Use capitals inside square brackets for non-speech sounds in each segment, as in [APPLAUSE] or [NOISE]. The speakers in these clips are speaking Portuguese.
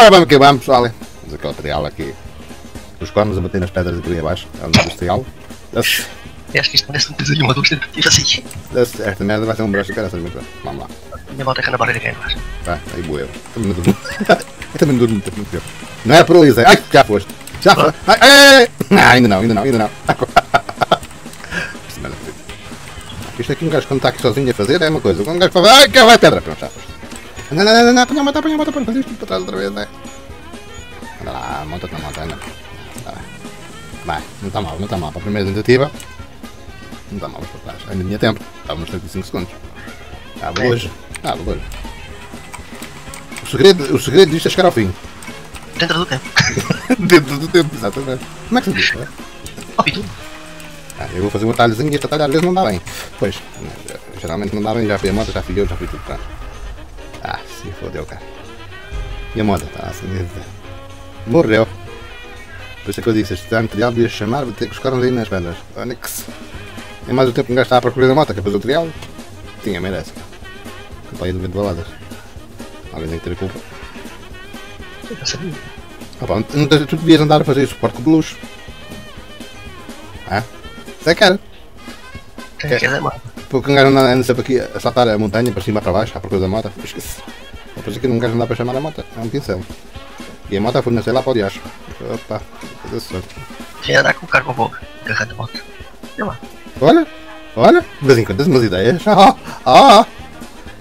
Agora vamos que vamos, pessoal. Vamos aquele material aqui. Os cornos a bater nas pedras e por aí abaixo. É um industrial. Acho que isto parece um tesouro uma dúvida tentativa assim. Esta merda vai ser um broche de caraças, muito bem. Vamos lá. Minha moto é que na barreira quem faz. Tá, aí boa eu. Também não durmo. [LAUGHS] Também não durmo muito tempo. Não ali, Zé. Ai, já foste. Já foi. Ai, ai, ai. Ah, ainda não, ainda não, ainda não. [LAUGHS] Isto aqui um gajo quando está aqui sozinho a fazer é uma coisa. Quando um gajo fala, ai, que vai pedra. Pronto, já foste. Não, não, não, não, não, apanha a moto, apanha a moto para fazer isto para trás outra vez, né? Anda lá, monta-te na anda. Tá. Vai, não está mal, não está mal. Para a primeira tentativa, não está mal para trás. Ainda tinha tempo. Estava nos 35 segundos. Estava hoje. Estava hoje. O segredo, o segredo disto é chegar ao fim. Dentro do tempo. Dentro do tempo, exatamente. Como é que se diz? não é? E tudo. Ah, eu vou fazer um atalhozinho e este atalho às vezes não dá bem. Pois, geralmente não dá bem, já fui a moto, já fui eu, já fui tudo. Pronto. Ah, se fodeu, cara. E a moto? Tá assim. Morreu. Por isso é que eu disse, este material devia chamar, vou ter que buscar aí nas pedras. Onix. É mais o tempo que um gajo está procurar da moto, que é fazer o trial. Tinha, merece. Aí do vento baladas. Alguém tem que ter a culpa. Ah, pá, não tens- tu devias andar a fazer suporte de luz. Ah? Isso é era. Quem quer é mal. Porque um gajo anda, anda sempre aqui a saltar a montanha para cima para baixo, à procura da moto. Esquece. Depois aqui não gajo não dá para chamar a moto. É um pincel. E a moto foi nascer lá para o diacho. Opa, fazer sorte. Quem andar com o carro com boca. Agarrando a moto. Eu lá. Olha, olha, de vez em quando tens umas ideias. [LAUGHS] Ah, ah.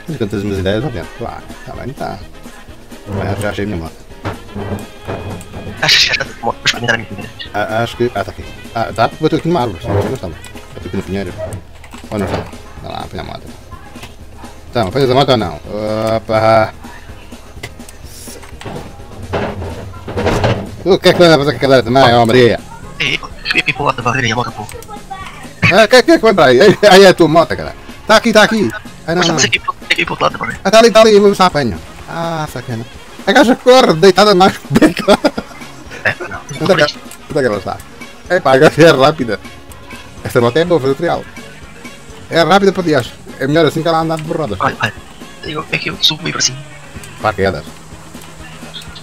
De vez em quando tens umas ideias, vendo. Lá, está bem, está. Já, já achei a minha moto. Achas que já está de moto para experimentar a minha primeira vez? Ah, acho que. Ah, está aqui. Ah, está. Bateu aqui numa árvore. Não estava. Bateu aqui no pinheiro. Ou não está? Vai lá, apanha a moto. Então, apanhas a moto ou não? Opa! O que é que vai fazer com a cadeira também, Maria? Ei, cheguei aqui para o lado da barreira a moto pô. Ah, o que é que é vai para aí? Aí- Aí é a tua moto, cara. Está aqui, está aqui. Ah, não, não. aqui aqui para o outro lado barreira. Ah, está ali, está ali. Vamos lá, apanho. Ah, sacana. A gaja corre, deitada mais beca. É, não. Onde é que, onde é ela está? Epá, a gaja é rápida. Esta moto é boa, fazer trial. É rápida para dias. É melhor assim que ela andar de borradas. Olha, olha. Eu, é que eu subo meio para cima. Paraquedas.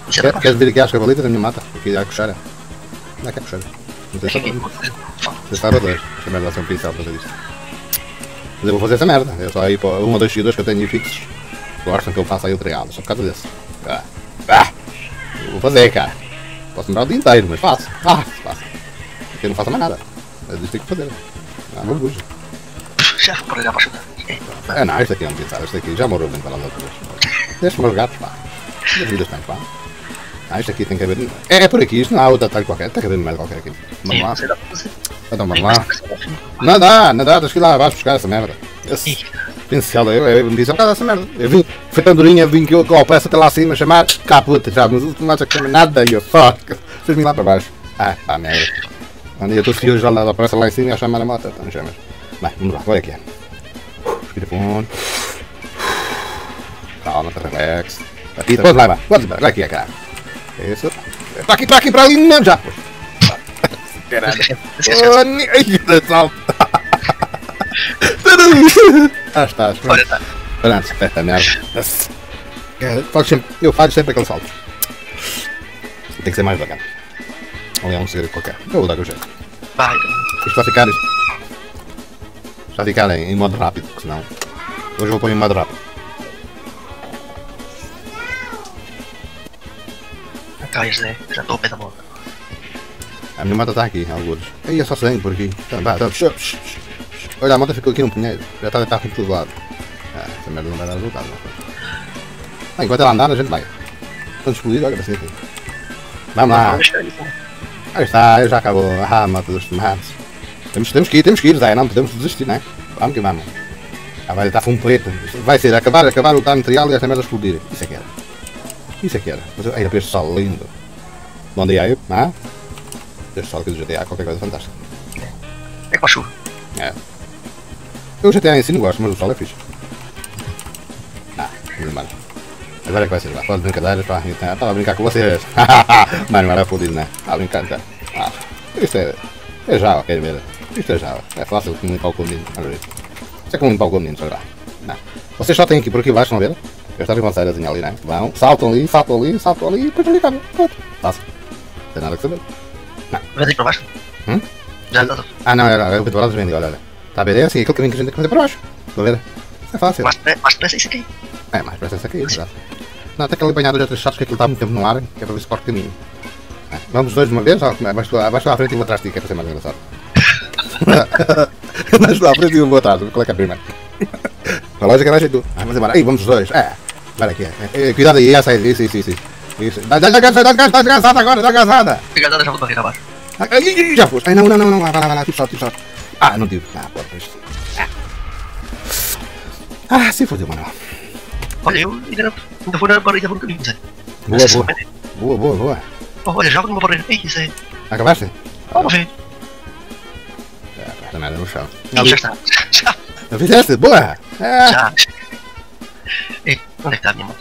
É Quer, queres vir aqui às cavalitas da minha mata? Aqui à cocheira. Não é que é. Não sei se Aqui, Você está a dois. Esta merda vai ser um pincel para fazer isto. Mas eu vou fazer essa merda. É só aí para um ou dois seguidores que eu tenho fixos. Gostam que eu faça aí o trial. Só por causa desse. Ah. Ah. Vou fazer, cara. Posso demorar o dia inteiro, mas faço. Faço, faço. Porque eu não faço mais nada. Mas isto tem que fazer. Ah, não buja. Vou para olhar para ajudar. É, Ah, não, isto aqui é um pincel. Isto aqui já morreu lá outra vez. Deixa-me os gatos, pá. E as vidas têm, pá. Ah, isto aqui tem que haver. É, é por aqui, isto não há outro atalho qualquer. Tem que haver qualquer aqui. Vamos lá. Então vamos lá. Não dá, não dá, tens que ir lá abaixo buscar essa merda. Esse pincel, eu, eu me disse, por causa dessa merda. Eu vim, foi tão durinha, vim que eu com a peça até lá acima chamar, cá puta, já, mas não acha que nada, e eu só, fez-me lá para baixo. Ah, pá, merda. Quando eu estou frio já lá da pressa lá em cima e a chamar a moto, então chamas. Bem, vamos lá, olha aqui. Respira fundo. Calma, tá relax. Aqui, pode lá, vai, pode vai, vai aqui, cara. Isso. Para aqui, para aqui, para ali, mesmo já. Caralho. Que salto. Ah, estás. Olha, tá. Pronto, esta merda. É, eu faço sempre aquele salto. Tem que ser mais bacana. Ali há um segredo qualquer. Eu vou dar o jeito. Vai, Isto vai ficar. Vai ficar em, em modo rápido, porque senão. Hoje eu vou pôr em modo rápido. Cai, Zé. Já estou ao pé da moto. A minha moto está aqui, alguns. Aí é só 100 por aqui. Tá, tá. Shh. Olha, a moto ficou aqui no pinheiro. Já está a deitar por todo lado. Ah, essa merda não vai dar resultado. Ah, enquanto ela andar, a gente vai. Quando explodir, olha, ser aqui. Vamos lá. Isso. Aí está, já acabou. Ah, a moto dos tomates. Temos, temos que ir, temos que ir, Zé. Não podemos desistir, não é? Vamos que vamos. Ah, vai estar fumo preto. Vai ser acabar, acabar o tal material e esta merda explodir. Isso é que era. Isso é que era. Mas, ai, este sol lindo. Bom dia aí, ah? Este sol aqui do GTA, qualquer coisa fantástica. É com a chuva. É. Eu GTA em si não gosto, mas o sol é fixe. Ah, mano. Agora é que vai ser, lá. Fora de brincadeiras, pá. Estava a brincar com vocês. [LAUGHS] Mano, era fodido, né? Estava a brincar, tá? Ah, isto é. É Java, quer ver? Isto é Java. É fácil como limpar o isso. Isto é como limpar o caminho, será? Não. Vocês só têm aqui por aqui baixo, não ver? Esta ribanceirazinha ali, né? Vão, saltam ali, saltam ali, saltam ali e depois ali acabam. Pronto. Fácil. Não tem nada que saber. Vem para baixo. Hum? Já está. Ah, não, era era o Brothers vende, olha, olha. Está a ver? É assim, aquele caminho que a gente tem que fazer para baixo. Estão a ver? Isso é fácil. Mais depressa, mais depressa isso aqui. É, mais parece essa aqui, exato. Não, até aquele banhado já chatos que aquilo está muito tempo no ar, que é para ver se corta caminho. É, vamos os dois de uma vez, é? Vais tu, tu à frente e eu vou atrás de ti, que é para ser mais engraçado. Tu à frente e eu vou é que é primeiro? A lógica vai ser tu. Ah, vamos embora. Aí, vamos os dois. É, vai aqui. É, é, cuidado aí, essa aí, isso, isso, isso. isso. Dá, dá, dá, dá, dá, dá, dá descansada agora, dá descansada. Fica já vou barreira abaixo. Ah, ai, ai, Já foste. Ai, não, não, não, não, vai lá, vai lá, tipo sorte, tipo sorte. Ah, não tive. Ah, pois. Ah, se fodeu, mano. Olha, eu ainda, não- ainda vou na barreira por um caminho, Zé. Boa, boa. Boa, boa, boa. Oh, olha, joga numa barreira. Ei, Zé. Acabaste? Vamos ver. É, esta merda no chão. Ih, já está. Já. Não fizeste? Boa! É. Já. Onde é que está a minha mão?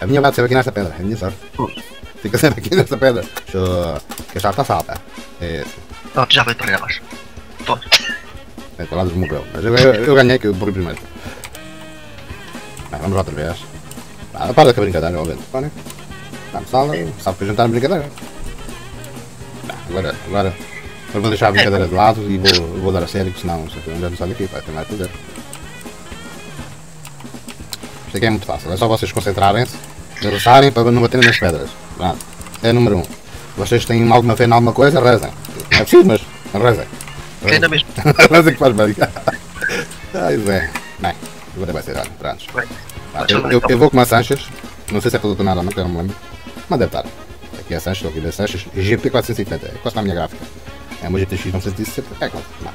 A minha bate sempre aqui nesta pedra, é a minha sorte. Ui. Fica sempre aqui nesta pedra. Show. Que a chave está salta. É isso. Oh, já veio barreira abaixo. Pô, É, para lá dos morreu. Mas eu, eu, eu ganhei que eu morri primeiro. Vai, vamos outra vez. Ah, para com a brincadeira, vento. Olha. Vamos, sala. Sabe que a gente está na brincadeira. Tá, agora, agora. Eu vou deixar a brincadeira de lado e vou, vou dar a sério, que senão já não sai daqui, vai ter mais a fazer. Isto aqui é muito fácil, é só vocês concentrarem-se, rezarem para não baterem nas pedras. Pronto. É número um. Vocês têm alguma fé em alguma coisa, rezem. Não é preciso, mas rezem. que ainda mesmo. rezem que faz bem. Ai, Zé. Bem, agora vai ser, olha, pronto. Ah, eu, eu, eu vou com uma Sanches, não sei se é para doutor nada ou não, que eu não me lembro, mas deve estar. Aqui é Sanches, estou aqui a ver Sanches, GP 450, é quase na minha gráfica. É uma GTX 960, é claro, não.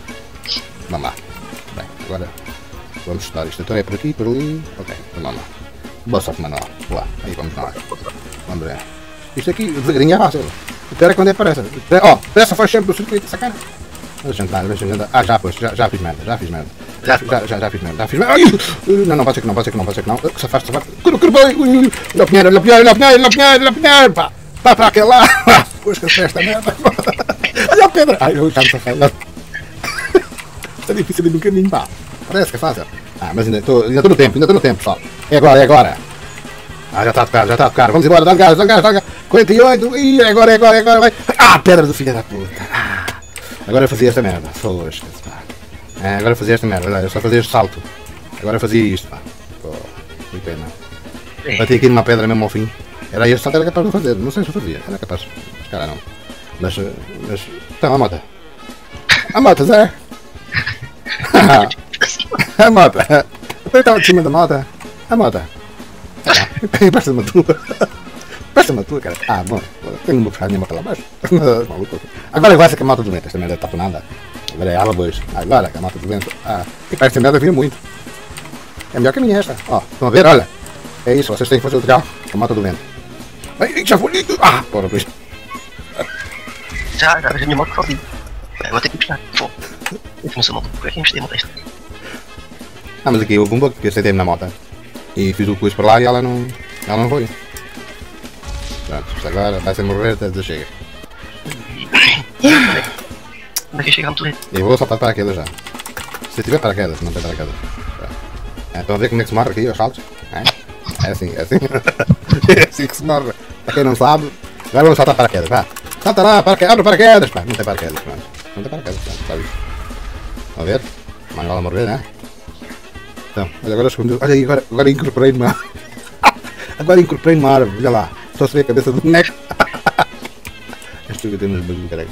Vamos lá. Bem, agora vamos estudar isto. Então é por aqui, por ali, ok, então vamos lá. Boa sorte, manual. Boa, aí vamos lá. Vamos ver. Isto aqui, devagarinho é fácil. O pior é quando é. Ó, oh, pressa faz sempre o circuito, sacana. Deixa eu jantar, deixa eu jantar. Ah, já, pois, já, já fiz merda, já fiz merda. Já, já, já, já fiz merda, já fiz merda. Não, não, pode ser que não, pode ser que não, pode ser que não. Que se afasta, se afasta. Curu, curu, boi, ui, ui. Olha o pinheiro, olha o pinheiro, olha o pinheiro, olha o pinheiro, olha o pinheiro, pá. Pá, para aquele lá. Pois que eu sei esta merda. Olha a pedra. Ai, eu canto safado. Está difícil no caminho, pá. Parece que é fácil. Ah, mas ainda estou ainda estou no tempo, ainda estou no tempo, pessoal. É agora, é agora. Ah, já está a tocar, já está a tocar. Vamos embora, dá gás, dá gás, dá gás. 48, ih, é agora, é agora, é agora. Vai. Ah, pedra do filho da puta. Ah, agora eu fazia esta merda. Foste, pá. É, agora eu fazia esta merda, olha, eu só fazia este salto. Agora eu fazia isto, pá. Pô, que pena. Bati aqui numa pedra mesmo ao fim. Era este salto que era capaz [LAUGHS] de fazer. Não sei se eu fazia, era capaz. Mas cara não. Mas, mas. Então, a moto. A moto, Zé. a moto. Eu estava de cima da moto. A moto. Presta-me a tua. Presta-me a tua, cara. Ah, bom. Tenho uma puxar a minha moto lá abaixo. Maluco. Agora vai ser que a moto do vento. Esta merda está nada. Agora é água bois. Agora que a moto do vento. Ah, e esta merda vinha muito. É melhor que a minha esta. Ó, estão a ver? Olha. É isso, vocês têm que fazer o trial com a moto do vento. Ai, já foi. Ah, porra, pois. já, já vejo a minha moto sozinho. Agora vou ter que buscar. Pô, eu não sei moto. Por que investi em moto esta? Ah, mas aqui houve um bug que eu sentei-me na moto e fiz o quiz para lá e ela não, ela não foi. Pronto, isto agora vai ser morrer até chega. Onde é que chega a motor? E vou saltar para aquela já. Se tiver paraquedas, não tem paraquedas. É, estão a ver como é que se morre aqui aos saltos? É, é assim, é assim. [LAUGHS] é assim que se morre. Para quem não sabe, agora vamos saltar paraquedas, vá. Salta lá, paraquedas, abre paraquedas, pá. Não tem paraquedas, pronto. Não tem paraquedas, pronto, sabe a ver? Mais vale morrer, né? Então, olha agora escondeu. Olha aí, agora, agora incorporei numa [LAUGHS] Agora incorporei numa árvore, olha lá. Só se vê a cabeça do boneco. Este [LAUGHS] que tem nos bagulho, caralho.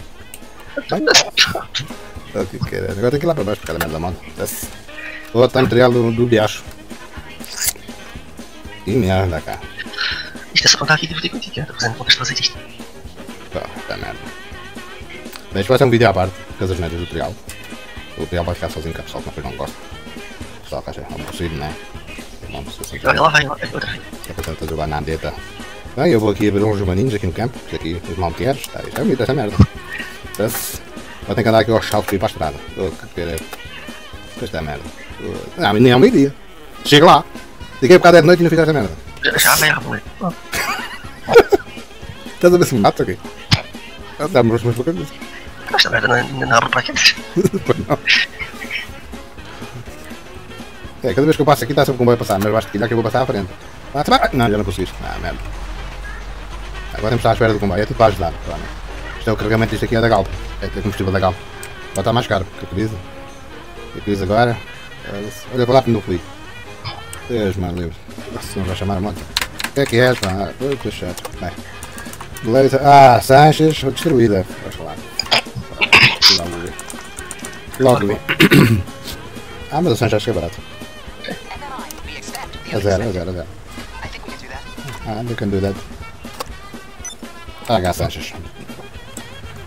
Oh, que caralho. Agora tem que ir lá para baixo, porque ela é merda da. Desce. Vou botar material do, do biacho. Que merda, cara. É só para estar aqui a divertir contigo, estou fazendo contas de fazer isto. Pá, tá merda. Vai ser um vídeo à parte, causa das merdas do tutorial. O tutorial vai ficar sozinho, que a pessoa que não gosta. O pessoal que acha aborrecido, né? É bom, se você Olha, lá vai, lá vai, outra vez. É portanto a jogar na andeta. Bem, eu vou aqui a ver uns maninhos aqui no campo, aqui, os malqueiros, tá, isto é bonito essa merda. Parece. Vou ter que andar aqui aos saltos para ir para a estrada. Oh, que querer. É merda. Oh, Não, nem é um dia. Chega lá. Liguei por causa de noite e não fiz essa merda. Já- Já rapaz. Estás a ver se me mato aqui? Dá-me os meus bocadinhos. Esta merda não, não, abre para aqui. Pois não. É, cada vez que eu passo aqui está sempre como vai passar, mas basta que que eu vou passar à frente. Ah, tá. Não, já não conseguiste. Ah, merda. Agora temos de estar à espera do comboio. É tudo para ajudar. Realmente. Isto é o carregamento, isto aqui é da Galp. É o combustível da Galp. Vai estar mais caro, porque a crise. A crise agora. Olha, vou lá para o feliz. Deus, mano, livre. Nossa, chamar a moto. O que é que és, pá? Que chato. Vai. Beleza. Ah, Sanches, destruída. Logo vi. Logo vi. Ah, mas o Sanches acho que é barato. A zero, a zero, a zero. Ah, you can do that. Ah, gás Sanches.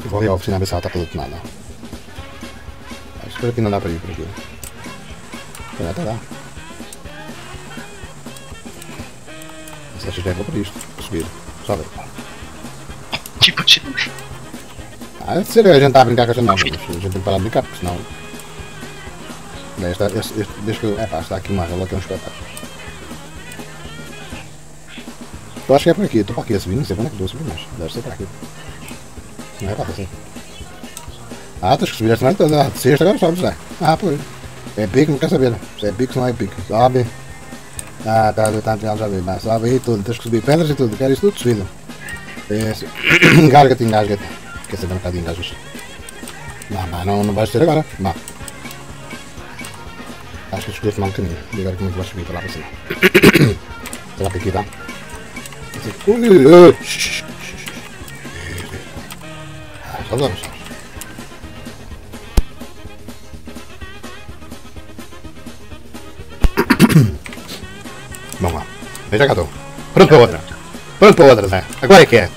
Vou ali à oficina ver se ela está toda tomada. Espero que não dá para ir por aqui. Já está lá. Que é para isto, para subir. Ver. Tipo, tipo. Ah, é sério, a gente está a brincar com esta mas a gente tem que parar de brincar, porque senão. Bem, este, este, desde que eu. É pá, está aqui uma rela que é um espetáculo. Eu acho que é por aqui, estou para aqui a subir, não sei para onde é que estou a subir, mas deve ser para aqui. Não é para assim. Ah, tens que subir esta merda toda. Ah, desceste agora sobes, é? Ah, pois. É pico, não quer saber. Se é pico, se não é pico. Sobe. Ah, tá, tá, tá, já vi. Mas sobe aí tudo, tens que subir pedras e tudo. Quero isso tudo subido. Isso. Engasga-te, engasga-te. Quer saber um bocadinho, engasgas. Não, não, não, não vais ter agora. Não. Acho que escolhi tomar um caminho. E agora como é que vais subir para lá para cima? Será que aqui dá? Ah, já vamos. Vamos lá. Veja cá estou. Pronto para outra. Pronto para outra, Zé. Agora é que é.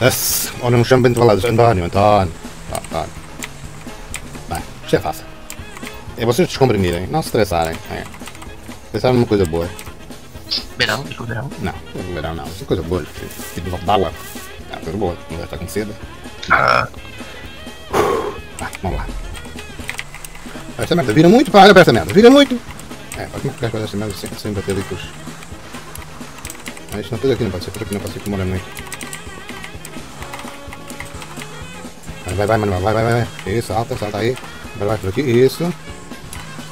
Nossa, olha, não chamo bem de falados. António, António. António. Bem, isto é fácil. É vocês descomprimirem, não se estressarem. É. Pensar numa coisa boa. Verão, tipo verão. Não, verão não. Isso é coisa boa. Tipo de água. É coisa boa. Não vai estar com sede. Ah, Ah, vamos lá. Esta merda vira muito, para esta merda, vira muito! É, pá, como é que o gajo faz esta merda sem, sem bater ali com os... Ah, isto não pode aqui, não pode ser, por aqui não pode ser que demora muito. Vai, vai, vai, Manuel, vai, vai, vai, vai. Isso, salta, salta aí. Agora vai por aqui, isso.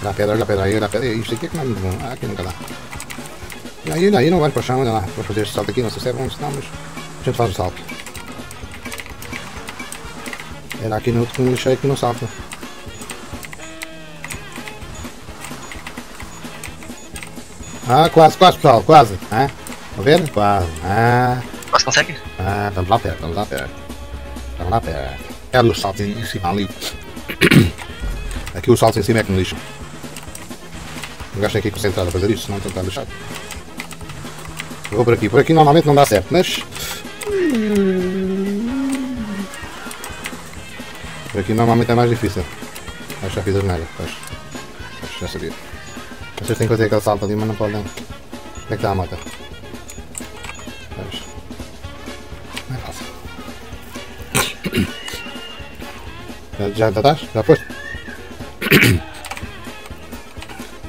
Olha a pedra, olha a pedra aí, olha a pedra. Isto aqui é que não é muito bom. Ah, aqui nunca dá. E aí, aí não vai para o chão, olha lá. Vou fazer este salto aqui, não sei se é bom, se não, mas a gente faz o salto. Era aqui no outro que me lixei que não salta. Ah, quase, quase pessoal, quase. Ah, a ver? Quase. Ah, mas consegue? ah, vamos lá perto, vamos lá perto. Vamos lá perto. É ali os saltos em cima ali. [COUGHS] Aqui os saltos em cima é que me lixam. O gajo tem ir concentrado a fazer isto, senão está lixado. Eu vou por aqui. Por aqui normalmente não dá certo, mas. Por aqui normalmente é mais difícil. Acho que já fiz as nada. Acho, acho que já sabia. Vocês têm que fazer aquele salto ali, mas não podem. Onde é que está a moto? Pois. Não é fácil. [COUGHS] Já, já estás? Já foste? [COUGHS]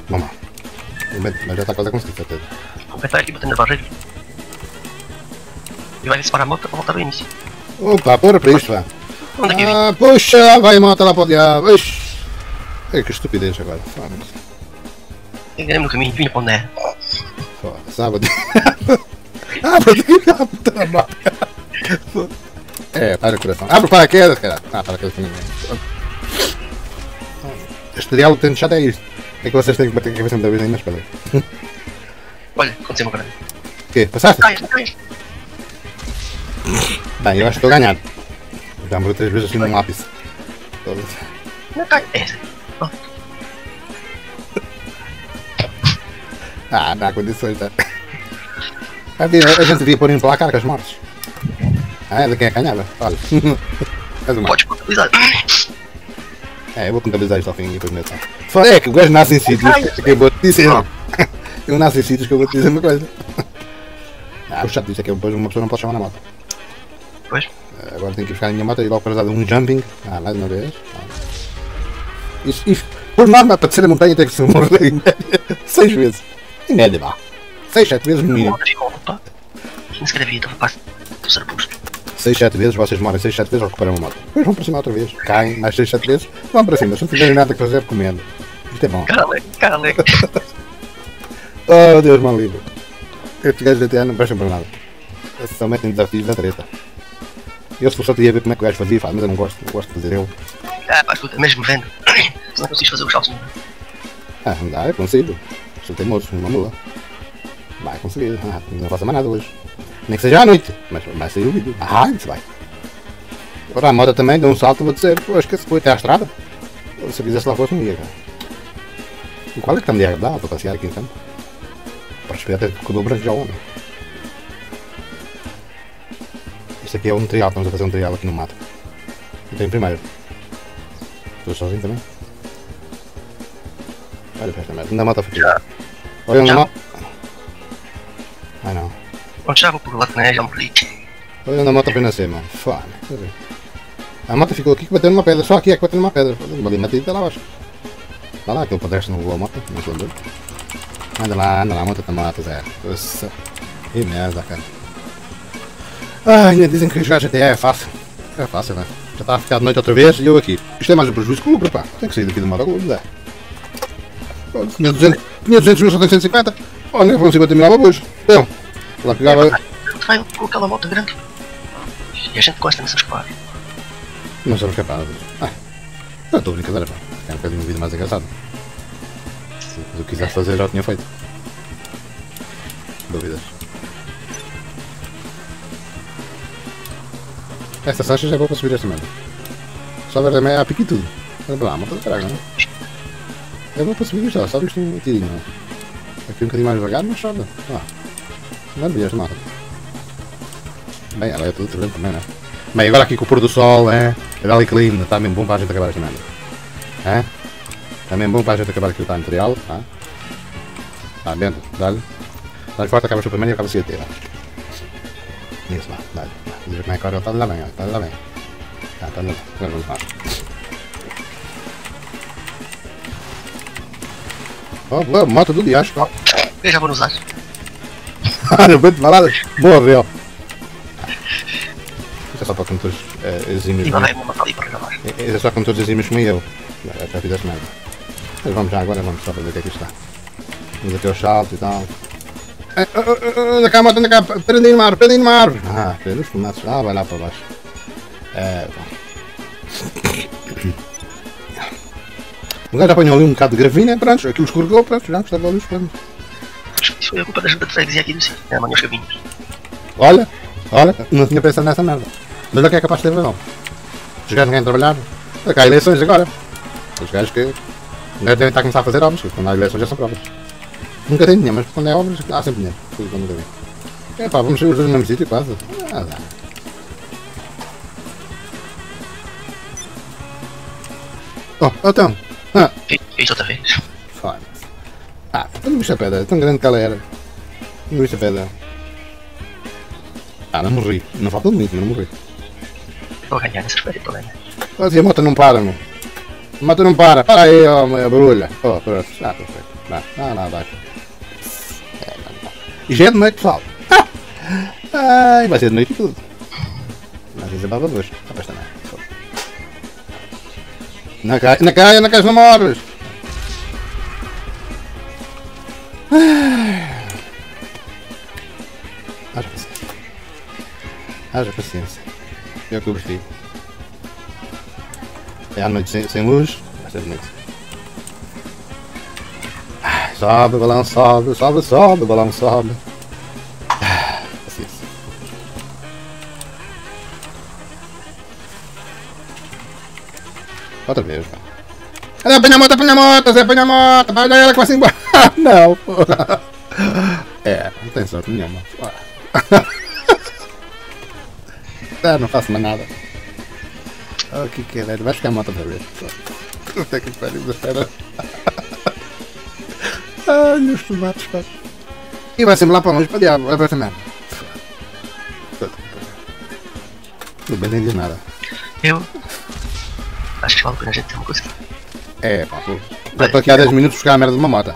Vamos lá. Mas já está quase a conseguir, certeza. Vou apertar aqui, batendo barreira. E vai disparar a moto pra voltar ao início. Opa, bora para isto, vá. Onde é que vim? Ah, puxa, vai a moto lá para o diabo. Ixi. Que estupidez agora. Foda-se. Enganei-me no caminho, vinha para onde é. Sábado. Ah, na moto. É, para o coração. Abre o paraquedas, cara. Ah, paraquedas também. Este diálogo tem chato é isto. É que vocês têm que bater a cabeça muita vez aí nas pedras. Olha, aconteceu uma coisa. O quê? Passaste? Cai, cai. Bem, eu acho que estou. Já morri três vezes assim num lápis. Não cai. É, Ah, não há condições, tá? A gente devia pôr em placar com as mortes. Ah, quem é que ganhava? Olha. [LAUGHS] És uma. pode contabilizar. É, eu vou contabilizar isto ao fim e depois meto. Fora é que o gajo nasce em sítios que eu vou te dizer. [LAUGHS] Eu nasço em sítios que eu vou te dizer uma coisa. Ah, o chato disso é que depois uma pessoa não pode chamar na moto. Pois. Ah, Agora tenho que buscar a minha moto e logo para dar um jumping. Ah, mais uma vez. Ah. Isso, isso, por norma, para descer a montanha tem que se morrer em [LAUGHS] média seis vezes. Vá. Seis, sete vezes no mínimo. Moto ficou, opa. Inscrevi, estava parte dos arbustos. 6, 7 vezes, vocês morrem 6, 7 vezes, recuperam uma moto. Depois vão para cima outra vez, caem mais 6, 7 vezes, vão para cima. Se não tiverem nada que fazer, recomendo. Isto é bom. Cara alegre. [LAUGHS] Oh, Deus me livre. Estes gajos de GTA não prestam para nada. Eles só metem desafios da treta. Eu se fosse só ia ver como é que o gajo fazia, faz, mas eu não gosto, não gosto de fazer eu. Ah, pá, escuta, mesmo vendo. [COUGHS] Não consegues fazer os saltos, Ah, não dá, eu consigo. Sou teimoso, uma mula. Vai conseguir, ah, não faço mais nada hoje. Nem que seja à noite, mas vai sair o vídeo. Ah, isso vai. Agora a moda também deu um salto, vou dizer, pô, se foi até à estrada. Se eu quisesse lá fosse um dia, cara. E qual é que está me dá para passear aqui então? Para esperar até que o dobro já homem. Isto aqui é um trial, estamos a fazer um trial aqui no mato. Tenho primeiro. Estou sozinho também. Não moto a fugir. Olha, não Já. dá moto. Ai não. Onde já vou por lá, né? Já morri. Olha na moto apenas ser, mano. Foda. A moto ficou aqui que bateu numa pedra. Só aqui é que bateu numa pedra. Ali matei lá abaixo. Vai lá, aquele pedestre não voou a moto. Não sou doido. Anda lá, anda lá, a moto tá mata, Zé. Nossa. Que merda, cara. Ai, ainda dizem que jogar GTA é fácil. É fácil, velho. Já estava a ficar de noite outra vez e eu aqui. Isto é mais um prejuízo que lucro, pá. Tenho que sair daqui do modo Zé. Pô, Tinha 200, tinha 200 mil, só tenho 150. Olha, foram 50 mil avos. Então, lá pegava. Vai com aquela moto grande. E a gente gosta nessas coisas. Não somos capazes. Ah, eu estou brincadeira, pá. É um bocadinho de vida mais engraçado. Se eu quisesse fazer, já o tinha feito. Dúvidas. Esta Sasha já é boa para subir esta merda. Só ver também há pique e tudo. Olha para lá, uma para caralho, não é? É bom para subir só isto um tirinho, não é? Aqui um bocadinho mais devagar, mas sobe. Ah, maravilha esta mata. Bem, ela é tudo turbulento também, não é? Bem, agora aqui com o pôr do sol, é? A Valley Clean, está mesmo bom para a gente acabar esta merda. É? Está mesmo bom para a gente acabar aqui o time material, tá? Tá, Bento, dá-lhe. Dá-lhe forte, acaba o primeiro e acaba-se a tira. Isso, vá, dá-lhe. Diz como é que agora está lá bem, está lá bem. Tá, está lá bem. Vamos lá. Ó, boa, moto do diacho, ó. [LAUGHS] Eu já vou nos ar. Olha, Bento balada, morreu. Isso é só para condutores eh, exímios. Não lá é? É só com todos os exímios como eu. Já, já fizeste merda. Mas vamos já agora, vamos só para ver o que é que está. Vamos até o salto e tal. Eh, oh, oh, oh, Anda cá, moto, anda cá, prende no mar, prende no mar. Ah, prende os fumaços. Ah, vai lá para baixo. É, bom. O gajo apanhou ali um bocado de gravina, pronto, aquilo escorregou, pronto, já estava ali os planos. Isso foi a culpa das freguesia aqui do sítio. É amanhã os caminhos. Olha, olha, não tinha pensado nessa merda. Mas que é capaz de ter razão. Os gajos não querem trabalhar. Olha cá, há eleições agora. Os gajos que. Os gajos devem estar a começar a fazer obras, porque quando há eleições já são provas. Nunca tem dinheiro, mas quando é obras, há sempre dinheiro. Tudo quando nunca. É pá, vamos ser os dois no mesmo sítio quase. Ah, dá. Oh, então. Ah, Fiz outra vez. foda-se. Ah, eu não viste a pedra, é tão grande que ela era. Não viste a pedra. Ah, não morri. Não falta muito, mas não morri. Estou a ganhar nessas coisas, estou a ganhar. A moto não para, meu. A moto não para. Para aí, ó, minha barulha. Oh, pronto. Ah, perfeito. Vá, vá lá abaixo. É, não, não. E já é de noite, pessoal. Ah! [LAUGHS] Ai, vai ser de noite e tudo. Mas isso é baba dois. Ah, basta nada. Não cai, não cai, não cai, não morres. Haja paciência. Haja paciência. É o que eu prefiro. É à noite sem, sem luz, vai ser. Ah, Sobe, balão, sobe, sobe, sobe, balão, sobe. Outra vez, pá. Olha, apanha a moto, apanha a moto, Zé, apanha a moto, vai olha ela que vai se embora. [LAUGHS] Não, pô. [LAUGHS] É, não tem sorte nenhuma. Ah, [LAUGHS] não faço mais nada. Oh, que que é, vai ficar a moto outra vez. Puta que pariu da espera. Ai, os tomates, pá. E vai sempre lá para longe, para o diabo, vai para essa merda. Tudo bem, nem diz nada. Eu acho que é vale a pena a gente ter uma coisa. É, pá, pô. Vai para aqui há 10 minutos buscar a merda de uma mata.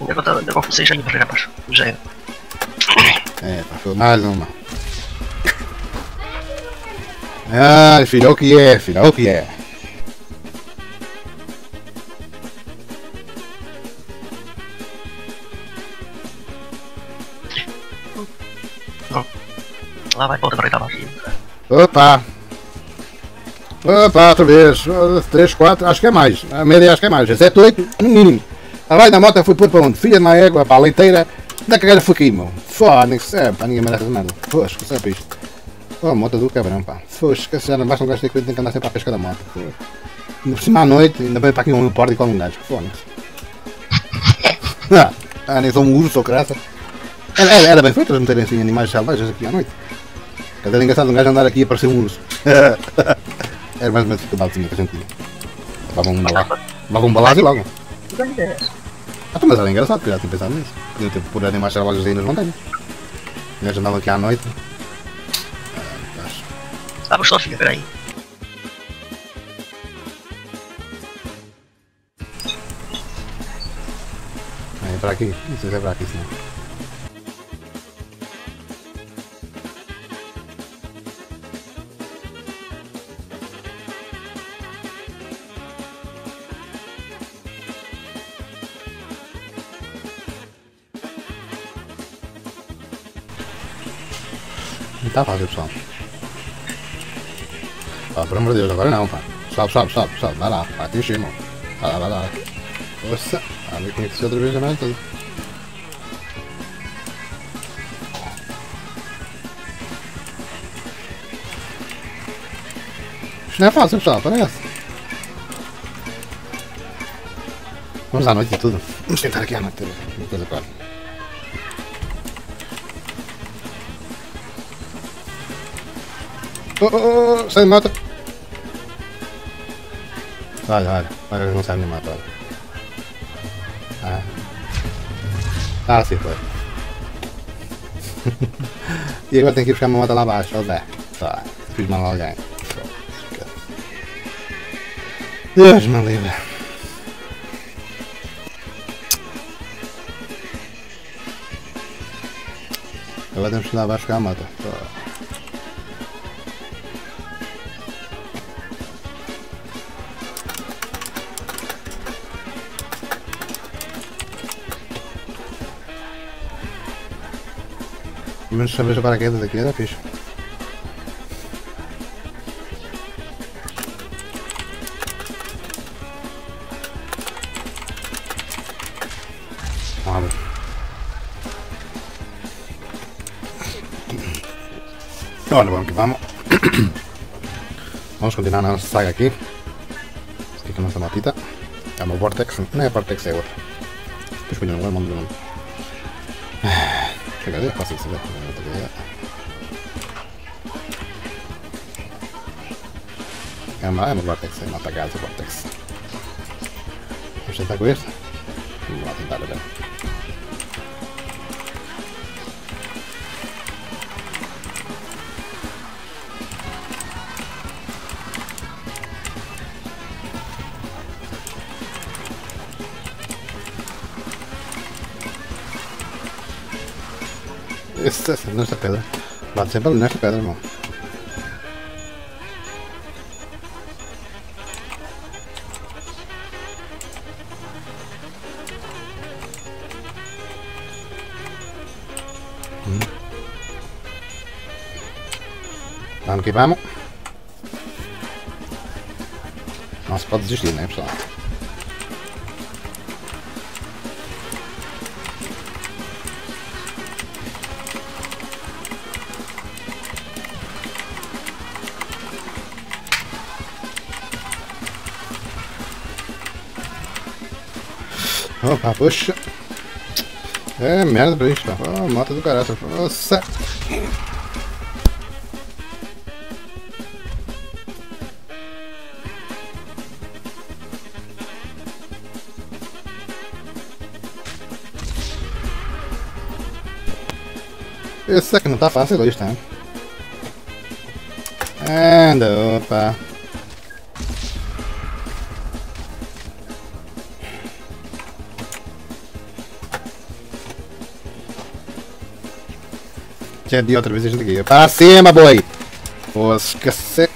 Ainda vou ainda não comecei já a para rapaz. Já era. É, pá, foi mais uma. Ai, filho, é o que é, filho, é o que é. Lá vai, volta para cá, Opa! Opa! Opa, outra vez. 3, 4, acho que é mais. A média acho que é mais. 7, 8, no mínimo. A vai da moto foi pôr para onde? Filha de uma égua, para a leiteira. Da cagada foi aqui, meu. Fónix, é, pá, ninguém merece nada. Fosca, sabe isto? Oh, a moto do cabrão, pá. Fosca, se não basta um gajo ter que andar sempre à pesca da moto. Ainda por cima à noite, ainda bem para aqui um porta e com um gajo. Fónix. [LAUGHS] Ah, ah, nem sou um urso ou graça. Era, era, era bem feito eles meterem assim animais selvagens aqui à noite. Cada engraçado um gajo andar aqui a parecer um urso. [LAUGHS] era mais ou menos o que a gente tinha. Levava um balaço. Levava um balaço e logo. Ah, então, mas era engraçado, porque já tinha pensado nisso. Podia ter por animais selvagens aí nas montanhas. O gajo andava aqui à noite. Ah, acho. Sabe só, filha, peraí. Ah, é para aqui? Não sei se é para aqui, senão. Tá fácil, pessoal. Ó, pelo amor de Deus, agora não, pá. Sobe, sobe, sobe, sobe. Vai lá, vai aqui em cima. Vai lá, vai lá. Nossa, a que se outra vez também tudo. Isto não é fácil, pessoal, parece. Vamos à noite e tudo. Vamos tentar aqui à noite ter uma coisa clara. Oh, oh, oh, oh, sai de moto. Olha, olha, olha, não sabe nem matar. Ah. Ah, sim, foi. e agora tem que ir buscar uma moto lá abaixo, Zé. Tá, fiz mal a alguém. Deus me livre. Agora temos que ir lá abaixo buscar a moto. Tá. Pelo menos saber para paraquedas aqui era fixe. Vamos. Olha, vamos que vamos. Vamos continuar na nossa saga aqui. Aqui com a nossa mapita. É uma Vortex. Não é a Vortex, é outra. Depois ponho no nome do nome. Cadê? Passa isso daqui. É uma, é uma Vortex, é uma apagada Vortex. Vamos tentar com este? Vamos Esta, nesta pedra. Bate sempre ali nesta pedra, irmão. Hum. Vamos que vamos. Não se pode desistir, né, pessoal? Opa, puxa. É merda pra gente, tá? Oh, moto do caralho. Nossa. Esse aqui não tá fácil hoje, tá? Anda, opa. De outra vez gente aqui. Para cima, boi! Os cacete.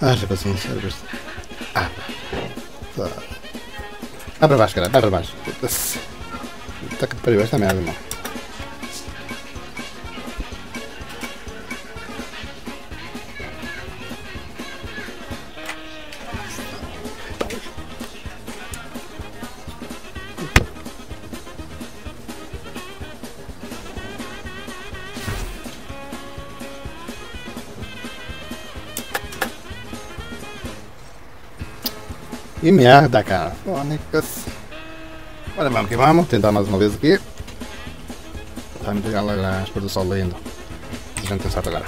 Ah, já paciência. Ah. Tá. Vai para baixo, cara. Vai para baixo. Puta que pariu, esta merda, irmão. Que merda, cara. Olha, vamos que vamos. Tentar mais uma vez aqui. Está muito legal as cores do sol lindo. A gente tem sorte agora.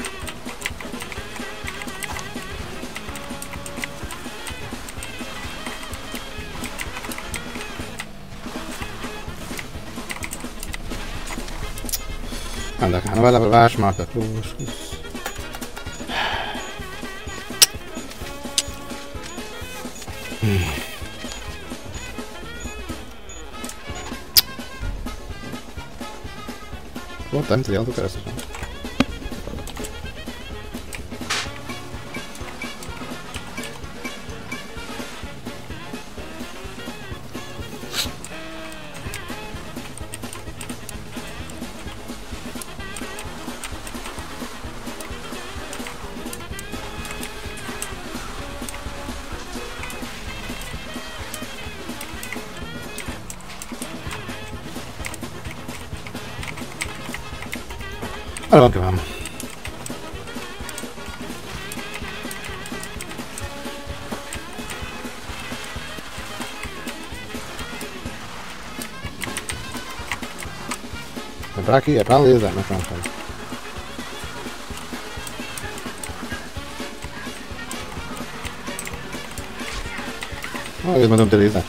Anda, cara, não vai lá para baixo, mata. Pô, tá do cara É pra ali, Zé, mas pronto. Olha, eles mandam ter isso,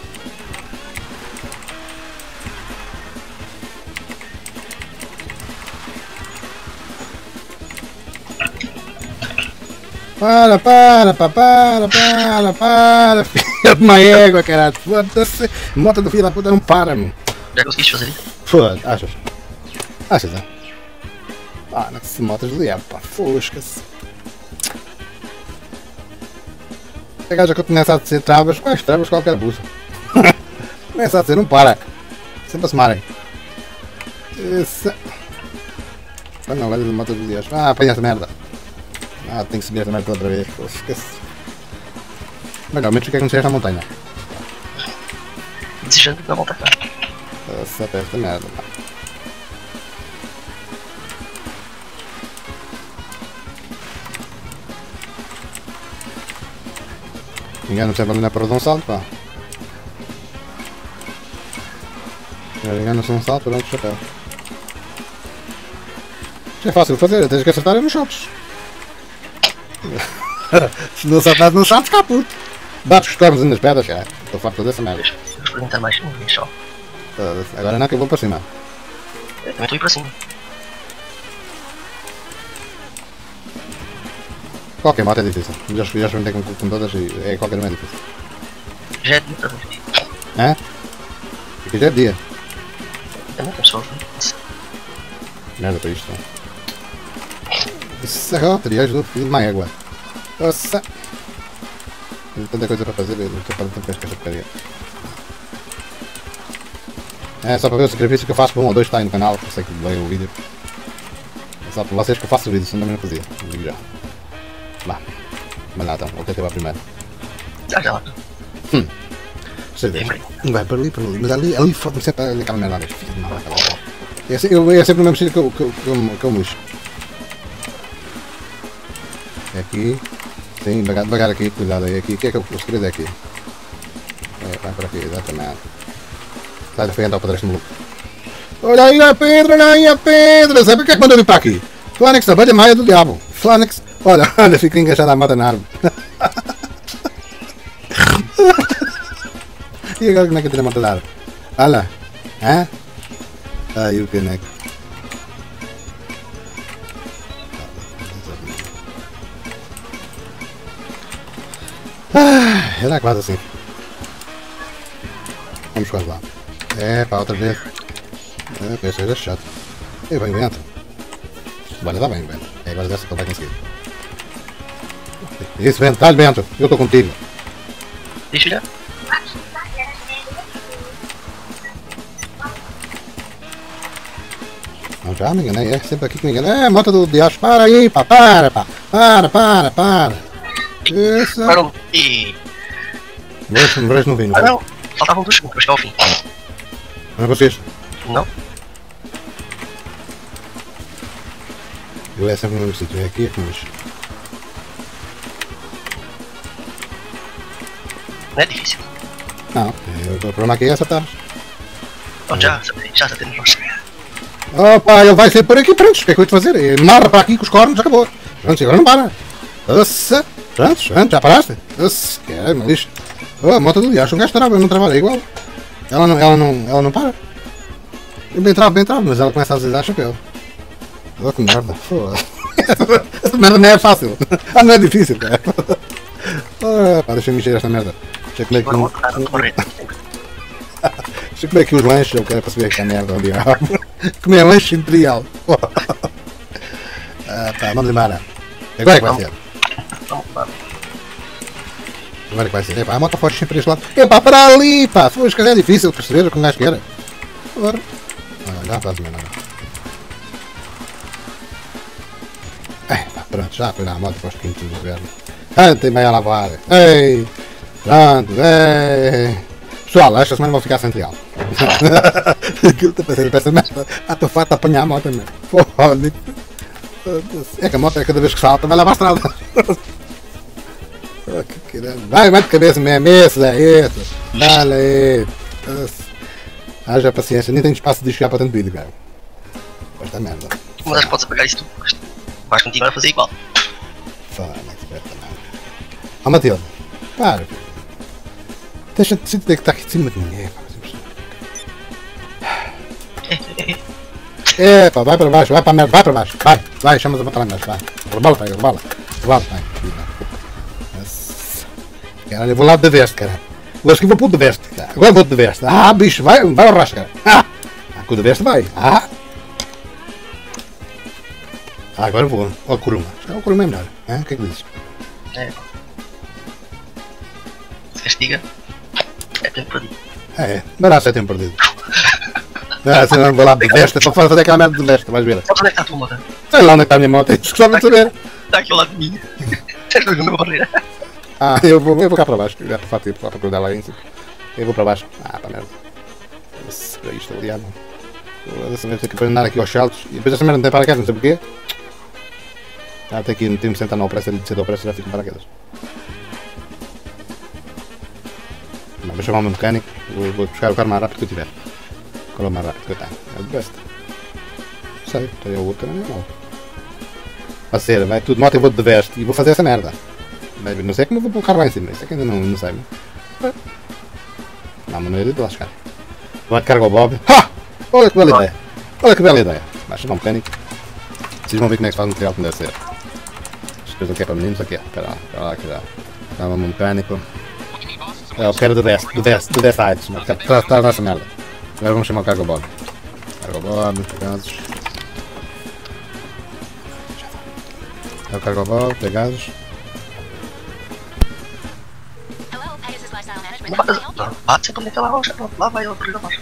Para, para, para, para, para, para, filha de uma égua, caralho. Foda-se. Moto do filho da puta não para, meu. Já conseguiste fazer isso? Foda, achas? Achas, é? Ah, não se motas ali, é pá, fosca-se. A gaja que começa a dizer travas, mas travas qualquer bucha. [LAUGHS] começa a dizer, não para. Sempre a se marem. Isso. Ah não, olha de moto do dias. Ah, apanha essa merda. Ah, tem que subir essa merda outra vez. Esquece. Melhor, menos que é que não seja na montanha. Desejando da volta cá. Essa peça merda. Engano sempre ali na um salto, pá. Engano-se um salto, pronto, chapéu. Isto é fácil de fazer, tens que acertar nos shots. [LAUGHS] Se não acertares nos shots, cá puto. Bates os cornos nas pedras, cara. Estou farto dessa merda. Perguntar mais vez só. Agora não que eu vou para cima. Eu também estou para cima. Qualquer moto é difícil. Já, já experimentei com, com todas e é qualquer uma é difícil. Já é dia para ver. Hã? Aqui já é dia. Eu não tenho Merda para isto. Isso é materiais do filho de uma égua. Nossa! Tenho tanta coisa para fazer, não estou fazendo tanta esta porcaria. É só para ver o sacrifício que eu faço para um ou dois está aí no canal, por sei que veio o vídeo. É só para vocês que eu faço o vídeo, senão também não fazia. Digo já. Lá então, vou ter que ir lá primeiro. Já, já. Hum. Você vê. Vai para. Mas ali, ali fode-me sempre aquela merda. Filho de mal, aquela é, assim, eu, é sempre no mesmo que eu, que, eu, que, eu, que eu mexo. É aqui. Sim, devagar, devagar aqui, cuidado aí aqui. O que é que eu, o segredo é aqui? É, vai para aqui, exatamente. Sai da frente ao padrão maluco. Olha aí a pedra, olha aí a pedra. Sabe o que é que mandou vir para aqui? Flanax, a velha maia do diabo. Flanax, olha, [LAUGHS] olha, fica enganchado à mata na árvore. [LAUGHS] e agora como é que eu tenho a mata na árvore? Olha, hã? Aí o caneco. Ah, era quase assim. Vamos quase lá. É, para outra vez. É, pensa era chato. E vem vento. Agora dá bem, vento. É, agora dessa que vai conseguir. Isso, vento, vento. Eu estou contigo. Deixa já. Não, já me enganei, é sempre aqui que me enganei. É, moto do Dias, para aí, pá, para, pá, para, para, para. Isso. Parou. E. Vejo, não vinho. Ah não! Faltavam dois segundos para chegar ao fim. Não conseguiste? Não? Eu é sempre no mesmo sítio, é aqui, é mas. Não é difícil. Não, o problema aqui é acertar. Oh, já, já já temos nós. Opa, ele vai ser por aqui, pronto, o que é que eu vou fazer? Ele marra para aqui com os cornos, acabou. Pronto, agora não para. Nossa, pronto, pronto, já paraste? Nossa, que é, mas lixo. Oh, a moto do Dias, um gajo trava, não trava, é igual. Ela não, ela não, ela não para. Eu bem travo, bem travo, mas ela começa a deslizar chapéu. Oh, que merda, foda [LAUGHS] Essa merda não é fácil. [LAUGHS] Ah, não é difícil, cara. [LAUGHS] Pá, deixa-me mexer esta merda. Eu comer aqui [LAUGHS] eu comer aqui os lanches, eu quero perceber esta merda, diabo. [LAUGHS] Comer lanche imperial. [LAUGHS] Ah, pá, vamos embora. Agora é que vai ser. Agora é que vai ser. Epá, a moto foge sempre deste lado. Epá, para ali, pá. Foi, se calhar é difícil perceber o que um gajo quer. Ora. Ah, já faz nada. É, pá, pronto, já foi na moto para os quintos do governo. Ah, tem meia a lavar. Ei, pronto, ei. Pessoal, esta semana vou ficar sem trial. Aquilo está [LAUGHS] parecendo peça merda. Ah, estou farto de apanhar a moto, mesmo. Foda. É que a moto é cada vez que salta, vai lá para a estrada. Ah. Vai, mete cabeça mesmo, esse é esse. Dale aí. Haja paciência, nem tenho espaço de chegar para tanto vídeo, cara. Esta merda. Mas acho que podes apagar isso mas Vais continuar a fazer igual. Foda-se, esta merda. Ó Matilde, para. Cima de ninguém. pá, assim, É, pá, vai para baixo, vai para merda, vai para baixo. Vai, vai, chamas a baixo, vai. Rebola, pai, rebola. Rebola, pai. Caralho, eu vou lá de veste, cara. Agora que vou pôr de veste, cara. Agora vou de veste. Ah, bicho, vai, vai ao rasca. Ah, com o de veste vai. Ah. Ah, agora vou. Ó, Kuruma. Acho O Kuruma é melhor. Ah, o que é que dizes? É. Castiga, tempo perdido. É, barato é tempo perdido. [LAUGHS] Ah, se não vou lá de veste, só fazer aquela merda de veste, vais ver. Onde é que está a tua moto? Sei lá onde é que está a minha moto, [LAUGHS] isso gostava de saber. Está aqui ao lado de mim. [LAUGHS] Tens vergonha de barreira. Ah, eu vou, eu vou cá para baixo, já estou de ir para procurar lá em cima. Eu vou para baixo. Ah, para merda. Para isto, aliado. Dessa merda ter que andar aqui aos saltos. E depois esta merda não tem paraquedas, não sei porquê. Ah, tem que ir, tenho que sentar na opressa, de cedo opressa já fico paraquedas. Não, vou chamar o meu mecânico, vou, vou buscar o carro mais rápido que eu tiver. Qual é o mais rápido que eu tenho? É o best. Não sei, tem o outro também é. Vai ser, vai tudo moto e vou de veste e vou fazer essa merda. Mas Não sei como vou pôr o carro lá em cima, isso é que ainda não, não sei. Mas... Não, mas não é de lascar. Vai carregar o Bob. Ha! Olha que bela ideia. Olha que bela ideia. Vai chamar um mecânico. Vocês vão ver como é que se faz um material como deve ser. Coisas aqui é para meninos, aqui é. Espera lá, espera lá, que já. Chama um mecânico. É, eu quero do West, do West, do West Sides. Está tá nessa merda. Agora vamos chamar o Cargo Bob. Cargo Bob, pegados. É o Cargo Bob, pegados. Bate, sempre naquela rocha. Lá vai ele por baixo.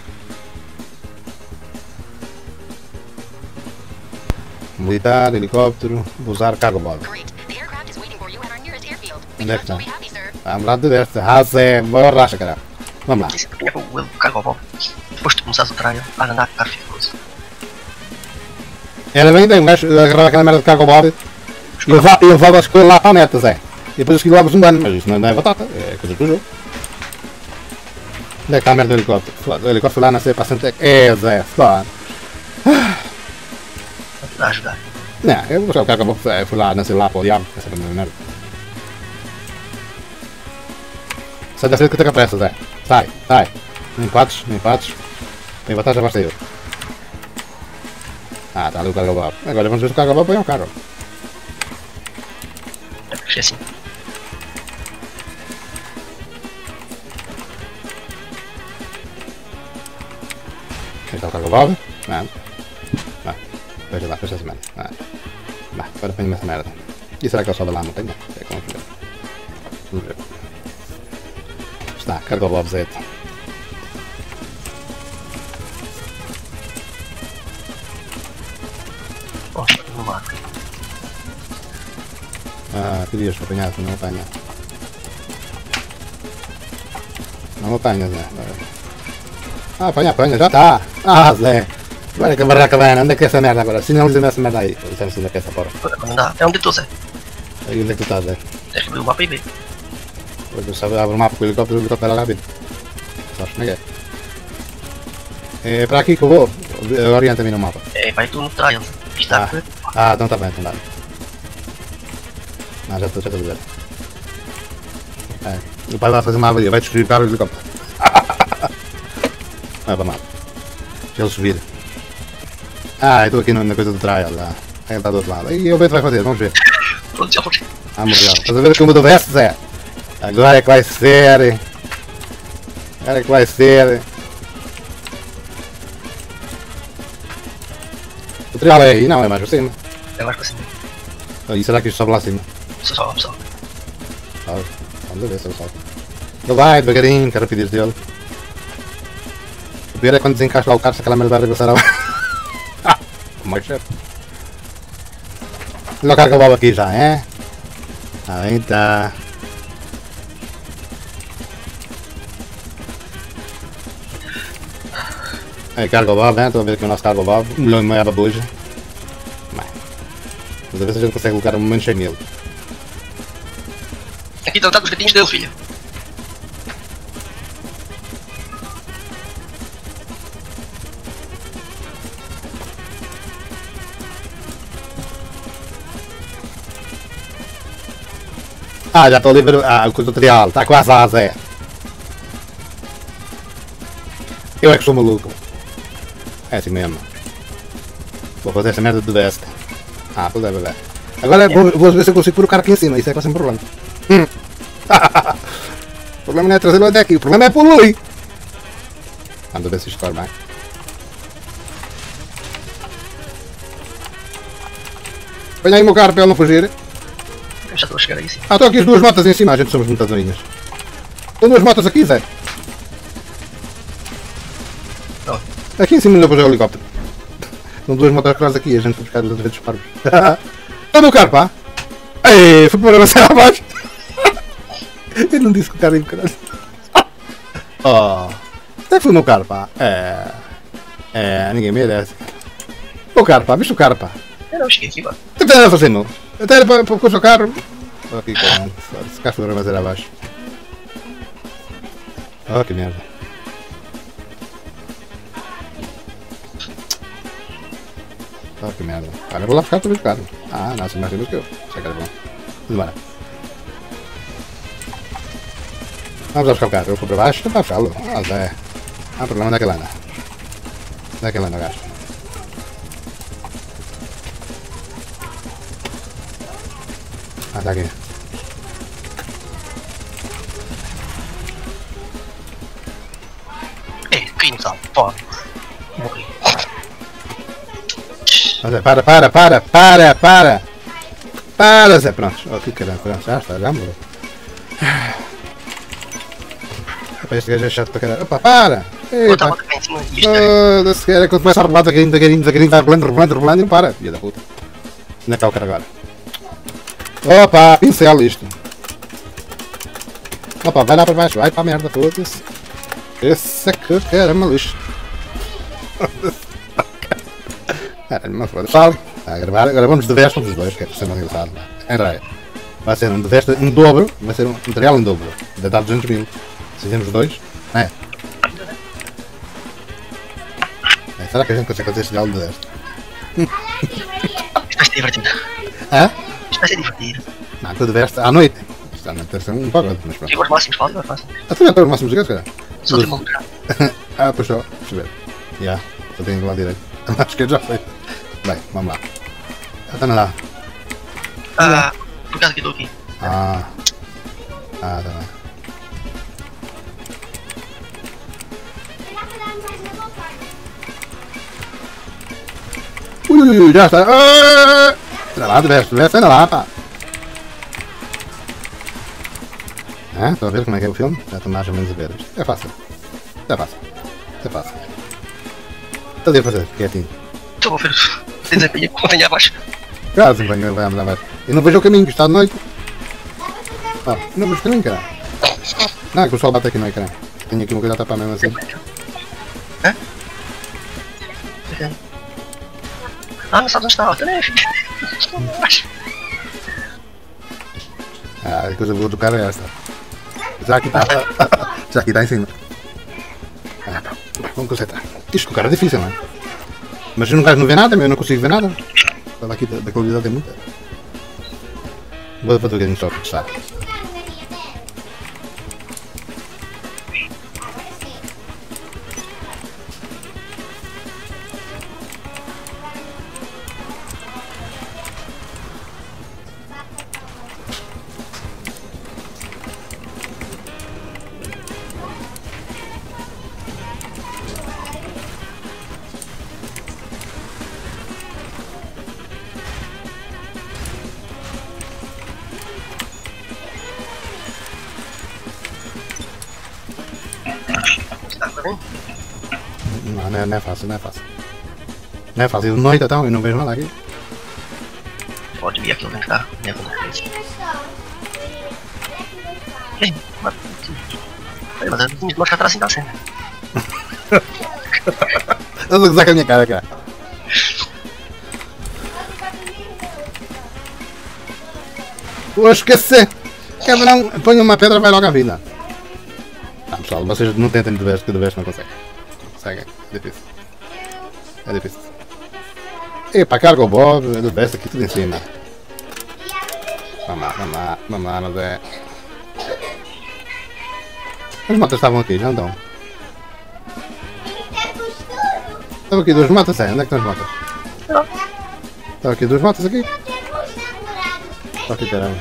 Militar, helicóptero, vou usar Cargo Bob. Onde é que tá? sir. Vamos lá de deste. Racha, caralho. Vamos lá. Disse que tinha o ele carga o volta. Depois de começares o treino, a andar. Era bem, bem, um gajo agarrava aquela merda de Cargo Bob e levava, e levava as coisas lá para a meta, Zé. E depois aquilo levavas um dano, mas isso não é batata, é coisa do jogo. Onde é que está a merda do helicóptero? O helicóptero lá nascer para a Santec. É, Zé, foda. A ajudar. Não, eu vou buscar o Cargo Bob, fui lá nascer lá para o diabo, essa merda. Sai da frente que eu tenho a pressa, Zé. Sai, sai. Nem empates, nem empates. Tem vantagem, basta eu. Ah, está ali o Cargo Bob. Agora vamos ver se o Cargo Bob põe o carro. É porque assim. Está o Cargo Bob. Não. Não. Veja lá, fecha essa merda. Não. Vá, agora põe-me essa merda. E será que ele sobe lá a montanha? É como ver. Vamos ver. Está, Cargo Bob Z. mar. Ah, querias apanhar, tu não apanha. Não apanha, Zé. Ah, apanha, apanha, já tá. Ah, Zé. Agora que a barraca vai, onde é que é essa merda agora? Sinaliza-me essa merda aí. Dissemos onde é que é essa porra. Não. É onde estou, Zé. Aí onde é que tu estás, Zé? Que abrir o mapa e ver. Eu sabe, abre o mapa com o helicóptero, o helicóptero era rápido. Sabes como é que é? É para aqui que eu vou. Orienta-me no mapa. É, vai tu no trial. Isto está Ah. Ah, então tá bem, então dá. Ah, já estou, já estou ver. É. O pai vai fazer uma avalia, vai destruir para o helicóptero. [LAUGHS] Vai para o mapa. Deixa ele subir. Ah, eu estou aqui na coisa do trial lá. Ele está do outro lado. E o Beto vai fazer, vamos ver. [LAUGHS] Pronto, já vou. Ah, morreu. Estás a ver como do veste, Zé? Agora é que vai ser. Agora é que vai ser. O trial é aí, não, é mais para cima. É mais para cima. Ah, E será que isto sobe lá acima? Só só, pessoal. Sabe? Vamos ver se ele sobe. Ele vai devagarinho, que a rapidez dele. O pior é quando desencaixa lá o carro, se aquela merda vai regressar ao. Mais certo. Olha o carro que eu vou aqui já, é? Aí tá. Aí, cargo Bob, né? Estou a ver aqui o nosso cargo Bob. Milhão e meio a babuja. Mas a ver se a gente consegue colocar um momento cheio nele. Aqui estão os gatinhos dele, filha. Ah, já estou ver ah, o tutorial, está quase a Zé. Eu é que sou maluco. É assim mesmo. Vou fazer essa merda de veste. Ah, pois é, é. Agora vou, vou ver se eu consigo pôr o cara aqui em cima, isso é quase um problema. Hum. o problema não é trazê-lo até aqui, o problema é pô-lo. Vamos ver se isto corre bem. Põe aí o meu carro para ele não fugir. Já estou a chegar aí sim. Ah, estão aqui as duas motas em cima, a gente somos muito adorinhas. Estão duas motas aqui, Zé. Aqui em cima não pôs o helicóptero. Estão duas atrás aqui, a gente foi buscar os outros disparos. Está no carro, pá! Ei, fui para avançar abaixo. [LAUGHS] Eu não disse que o carro ia caralho. [LAUGHS] Oh, até que foi o meu carro, pá. É. É, ninguém merece. O carro, pá, viste o carro, pá. Eu não cheguei aqui, mano. O que está a fazer, meu? Até era para, para pôr o seu carro. Aqui, caralho. Se cá for armazém abaixo. Oh, que merda. Cedo que eu. Isso é que era bom. Vamos embora. Vamos lá buscar o carro. Eu vou para baixo. Vai buscá-lo. Ah, Zé. Ah, problema é? Onde é que ele anda, gajo? Ah, tá aqui. Ei, caí no sal. Zé, para, para, para, para, para! Para, Zé, pronto. Oh, que caramba, pronto, já está, já morreu. Rapaz, este gajo é chato para caralho. Opa, para! Eita! é. Foda-se, cara, quando começa a rebolar devagarinho, devagarinho, devagarinho, vai rebolando, rebolando, rebolando e não para. Filha da puta. Onde é que está o cara agora? Opa, pincel isto. Opa, vai lá para baixo, vai para a merda, foda-se. Esse é que era uma lixo. [LAUGHS] Caralho, mas foda-se. Fala. Está a gravar, agora vamos de veste dos dois, que é para ser mais engraçado. Em raio. Vai ser um de veste em dobro, vai ser um material em dobro. Deve dar 200 mil. Se fizermos dois, não é? É, Será que a gente consegue fazer este galo de veste? Isto vai ser divertido. Hã? Isto vai ser divertido. Não, tu de veste à noite. Isto à noite deve ser um pagode, mas pronto. Chegou aos máximos, fala, vai fácil. Ah, tu já para os máximos gigantes, cara? Só tem uma lugar. [LAUGHS] ah, só. Deixa eu ver. Já, só tenho do lado direito. [LAUGHS] Acho que já foi. Bem, vamos lá. Já está lá. Ah, por acaso que estou aqui. Ah. Ah, tá bem. Ui, ui, ui, já está. Ah! Anda lá, desce, desce, anda lá, pá. Ah, estão a ver como é que é o filme? Já estou mais ou menos a ver. É fácil. É fácil. É fácil. Está ali a fazer, quietinho. Estou a ver. Tem desempenho com a abaixo. Claro, sim, vai andar mais. Eu não vejo o caminho, que está de noite. Ó, não vejo o caminho, cara. Não, é que o sol bate aqui, não é, cara? Tenho aqui uma coisa a tapar mesmo assim. Hã? Ah, não sabe onde está. Também, filho. Ah, a coisa boa do cara é essa. Já aqui está. [LAUGHS] Já aqui está em cima. Ah, pá. Vamos consertar. Isto com o cara é difícil, não é? Mas eu não gajo não vê nada, eu não consigo ver nada. Aqui da, da qualidade é muita. Vou fazer um só para testar. Fácil, não é fácil. Não é fácil. De noite então, eu não vejo nada aqui. Pode vir aqui onde está. Minha. Ei, mas. Ei, mas eu não mostrar atrás assim da cena. [LAUGHS] Eu vou gozar com a minha cara, cara. Vou esquecer. Cabrão, põe uma pedra vai logo à vida. Tá, pessoal, vocês não tentem de vez, que de vez não conseguem. Conseguem, é difícil. É difícil. Epa, carga o Bob, de vez aqui tudo em cima. Vamos lá, vamos lá, vamos mas é. As motas estavam aqui, já não estão. Estavam aqui duas motas, é? Onde é que estão as motas? Estavam aqui duas motas aqui. Que caramba.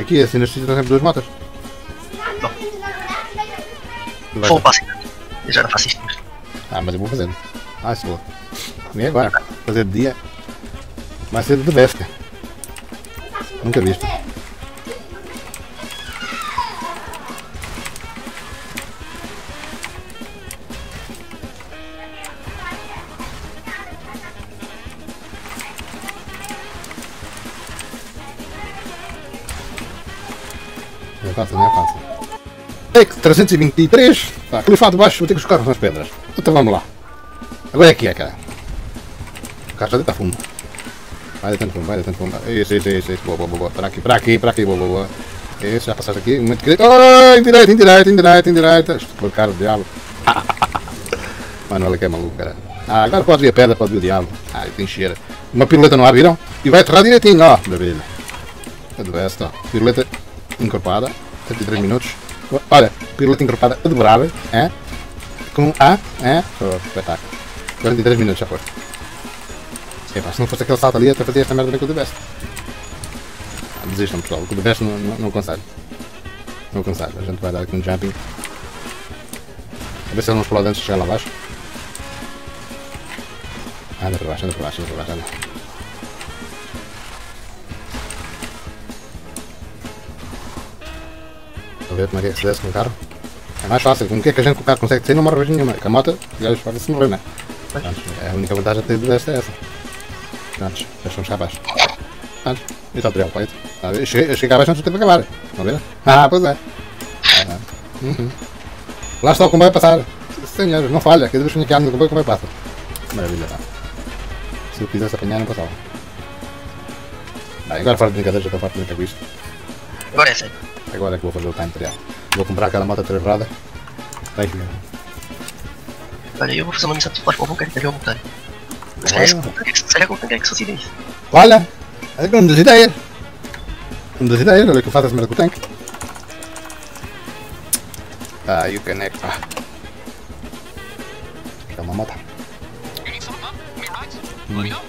Aqui assim sítio estão sempre duas ser. passear. Eu já não faço isto. Ah, mas eu vou fazendo. Ah, isso vou. E agora? Fazer dia. Vai ser de bestia. Nunca visto. Não é fácil. É que 323. Pá, califado baixo, vou ter que escorar nas pedras. Então vamos lá. Agora é que é, cara. O carro já deita fundo. Vai deitando fundo, vai deitando fundo. Isso, isso, isso, isso. Boa, boa, boa. Para aqui, para aqui, para aqui. Boa, boa, boa. Isso, já passaste aqui. Muito querido. Oh, indireita, indireita, indireita, indireita. Por cara do diabo. Mano, olha que é maluco, cara. Ah, agora pode vir a pedra, pode vir o diabo. Ah, tem cheira. Uma piruleta no ar, viram? E vai aterrar direitinho, ó. Maravilha. É do best, ó. Piruleta encorpada. 73 minutos. Olha, piruleta encorpada adorável. É? Com A, é? Oh, espetáculo. 43 minutos já foi. Epá, se não fosse aquele salto ali, até fazia esta merda bem com o The Best. Ah, desistam, pessoal. Com o The Best não, não, não aconselho. Não aconselho. A gente vai dar aqui um jumping. A ver se ele não explode antes de chegar lá abaixo. Anda para baixo, anda para baixo, anda para baixo, anda. Vou ver como é que é se desce com o carro. É mais fácil, como que é que a gente com o carro consegue descer não morre vez nenhuma. Com a moto, já vai se morrer, não é? É a única vantagem de ter desta é essa. Antes, deixa-me chegar abaixo. Antes, e está o trial feito. Ah, Eu cheguei, eu cheguei cá abaixo antes do tempo acabar. Estão a ver? Ah, pois é. Ah, uhum. Lá está o comboio a passar. Senhores, não falha. Cada vez que venho aqui no comboio, o comboio passa. Maravilha, tá? Se eu quisesse apanhar, não passava. Bem, agora fora de brincadeira, já estou farto de brincar com isto. Agora é sério. Agora é que vou fazer o time trial. Vou comprar aquela moto trevrada. Vai que Olha, eu vou fazer uma missão de suporte com o bunker e pegar o motor. Mas Olha. será que será que o bunker é que sucede isso? Olha! É uma das ideias! Uma das ideias, olha o que eu faço essa merda com o tanque. Ah, e o caneco, pá. É uma moto. You need something up? Any rides? Let me know.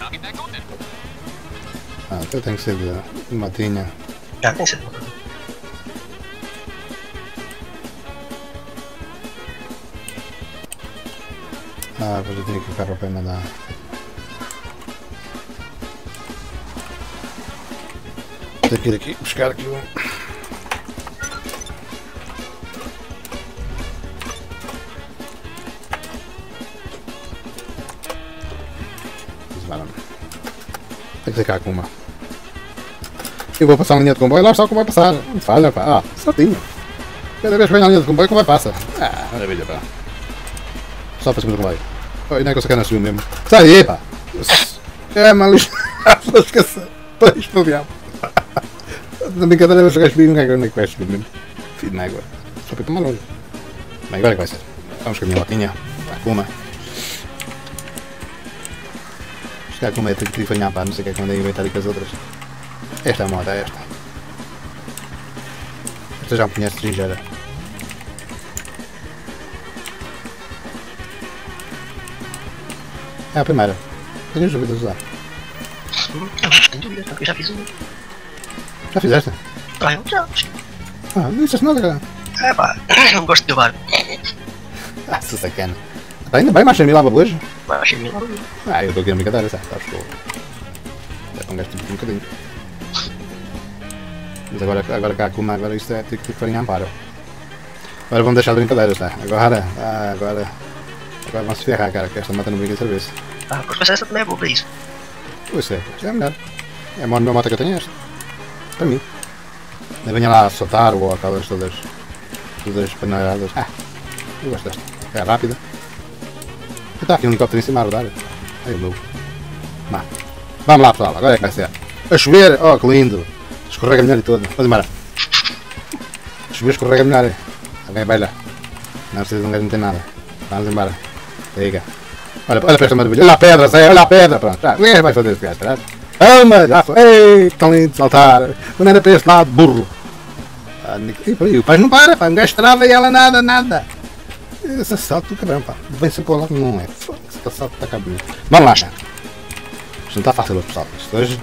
I'll get back on then. Ah, então tem que ser de de matinha. Já tem sido. Ah, vou ter que o cara vai mandar. Tenho que ir aqui buscar aqui um. Tem que ficar com uma. Eu vou passar na linha de comboio, lá está o vai passar. Não falha, pá. Ah, certinho. Cada vez que vem na linha de comboio, como vai passar. Ah, maravilha, pá. Só para cima o comboio. É, mano, esquece. Para estudar. Na brincadeira, os gajos viram onde é que vai subir mesmo. Filho na água. Só para tomar longe. Bem, agora é que vai ser. Vamos com a minha latinha. Tá, com uma. Chegar com uma é tipo de fanhar, pá. Não sei o que é que mandei inventar com as outras. Esta moda, esta. Esta já me conhece de É a primeira. Tenho dúvidas usar. Hum, Não, tenho dúvida, porque eu já fiz um. Já fizeste? Ah, eu já. Ah, não disseste nada, cara. É pá, [LAUGHS] não gosto de levar. [LAUGHS] Ah, sou sacana. Tá ainda bem, mais 100 mil lava hoje. Mas achei mil euros. Ah, eu estou aqui na brincadeira, sabe? Sabes que eu. Um gajo tipo um bocadinho. Mas agora, agora cá como agora isto é tipo que farinha amparo. Agora vamos deixar de brincadeira, tá? Agora, ah, agora. Agora vamos se ferrar, cara, que esta mata não brinca de serviço. Ah, pois mas essa também é boa para isso. Pois é, já é melhor. É a maior moto que eu tenho esta. Para mim. Nem venha lá a soltar ou aquelas todas. todas paneladas. Ah, eu gosto desta. É rápida. Está aqui um helicóptero em cima a rodar. Ai o meu. Vá. Vamos lá pessoal, agora é que vai ser. A chover, oh que lindo. Escorrega melhor e tudo. Vamos embora. A chover escorrega melhor. Alguém vai lá. Não precisa de um gajo não tem nada. Vamos embora. Liga. Olha, olha para esta maravilha. Olha a pedra, Zé, olha a pedra. Pronto. Já, ninguém vai fazer esse gajo, tá? Ama, já foi. Ei, tão lindo de saltar. Quando era para este lado, burro. Ah, e o pai não para, pá. Um gajo trava e ela nada, nada. Esse salto do cabrão, pá. Vem sempre para o lado, não é. Foda-se, aquele salto está bonito. Vamos lá, já. Isto não está fácil pessoal. Isto hoje.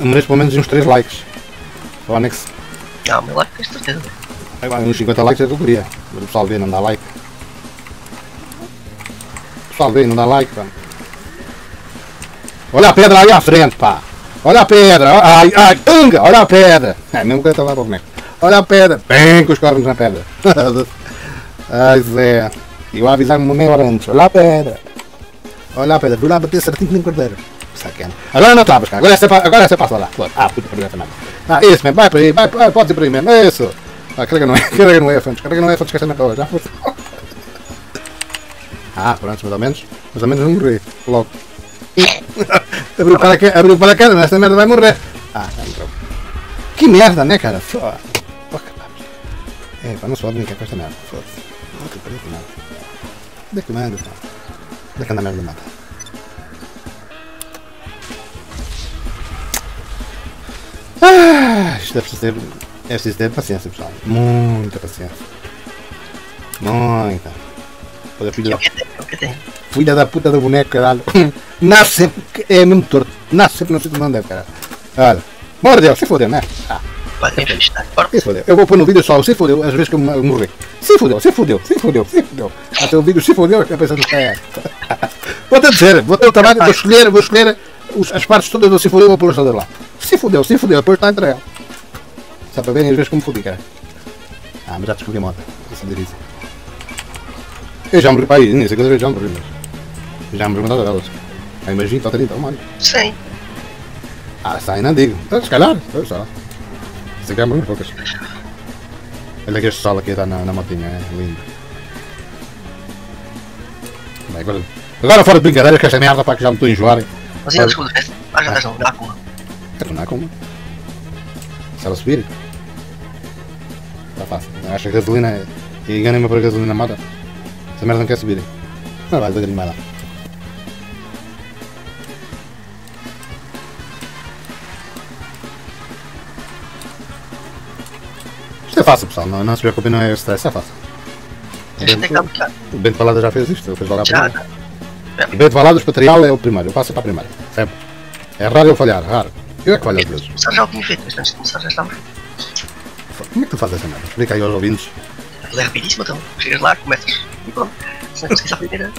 Mereço pelo menos uns 3 likes. Onyx. Ah, o meu like tens certeza. Agora, uns 50 likes é o que eu queria. O pessoal vê, não dá like. Não dá like, pá. Olha a pedra aí à frente, pá. Olha a pedra. Ai, ai, unga. Olha a pedra. É, mesmo que eu estava para o. Olha a pedra. Bem com os cornos na pedra. [LAUGHS] ai, Zé. Eu avisar-me uma meia hora antes. Olha a pedra. Olha a pedra. Fui lá bater certinho que nem cordeiro. Sacana. Agora não estavas cá. Agora essa, agora essa passa lá. Ah, puta, perdi essa merda. Ah, isso mesmo. Vai para aí. Vai, vai, pode ir para aí mesmo. É isso. Ah, carrega não é. [LAUGHS] Carrega não é, Fantos. Carrega não é, Fantos. Que esta merda já foste. Ah, pronto, mais ou menos. Mais ou menos não morri. Logo. [LAUGHS] abriu para cá, abriu para cá, esta merda vai morrer. Ah, já morreu. Que merda, né, cara? Foda. É, pá, não se pode brincar com esta merda. Foda-se. Onde é que manda, pá? Onde é que anda a merda mata? Ah, isto deve ser. É preciso ter paciência, pessoal. Muita paciência. Muita. É filha, tem. filha da puta do boneco, caralho. [LAUGHS] Nasce sempre. É mesmo torto. Nasce sempre no sítio onde não deve, caralho. Olha. Deus, se fodeu, né? Ah, se fodeu. Eu vou pôr no vídeo só se fodeu, às vezes que eu mo- morri. Se fodeu, se fodeu, se fodeu, se fodeu. Até o vídeo se fodeu, eu pensando é. [LAUGHS] Vou-te dizer, vou ter o trabalho, vou escolher, vou escolher as partes todas do se fodeu, vou pôr lá. Se fodeu, se fodeu, depois está entre ela. Só para verem as vezes como fodi, cara. Ah, mas já descobri a moto. Isso é isso. Eu já para aí, nem sei quantas vezes já morri, mas. Já morri uma delas. Aí mais 20 ou 30, mano. Sim. Ah, sai, não digo. Então, se calhar, eu só. Se calhar morri poucas. Olha que este sol aqui está na, na motinha, é lindo. Bem, agora, agora fora de brincadeiras, que esta merda para que já me estou a enjoar. Mas ainda vez. Ah, já estás a lugar com. Quero tornar como? Se ela subir. Está fácil. Acho que a gasolina é. E enganei-me para a gasolina mata. Essa merda não quer subir. Não vai, devagarinho vai lá. Isto é fácil, pessoal. Não, não se preocupem, não é stress, é fácil. O dar muito claro. Bento- o Bento Valada já fez isto, ele fez logo a Já, primeira. O Bento Valadas material é o primeiro, eu passo para a primeira. Sempre. É raro eu falhar, raro. Eu é que falho às vezes. começar já o tinha feito, mas antes de começar já estava. Como é que tu fazes essa merda? Explica aí aos ouvintes. Aquilo é rapidíssimo, então. Chegas lá, começas. Pronto. Se não consegues a primeira.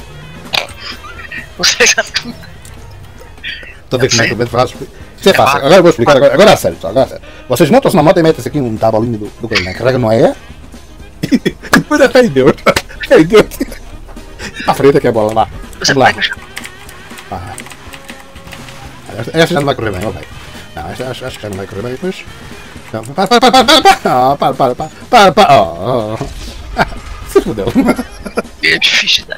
Não sei já Estou a ver como é que o Bento faz. Isto é fácil. Agora eu vou explicar. Agora, agora a sério, pessoal. Agora sério. Vocês montam-se na moto e metem-se aqui um tabelinho do, do que né? Carrega no é? Depois até em Deus. Ai Deus. À frente que é a bola. Você Vamos lá. vai. Ah. Esta, já não vai correr bem, ok. Não, esta acho, acho que já não vai correr bem. Não, para, para, para, para, para, para, oh, para, para, para, para, para, oh, oh. Ah, se fodeu. É difícil, né?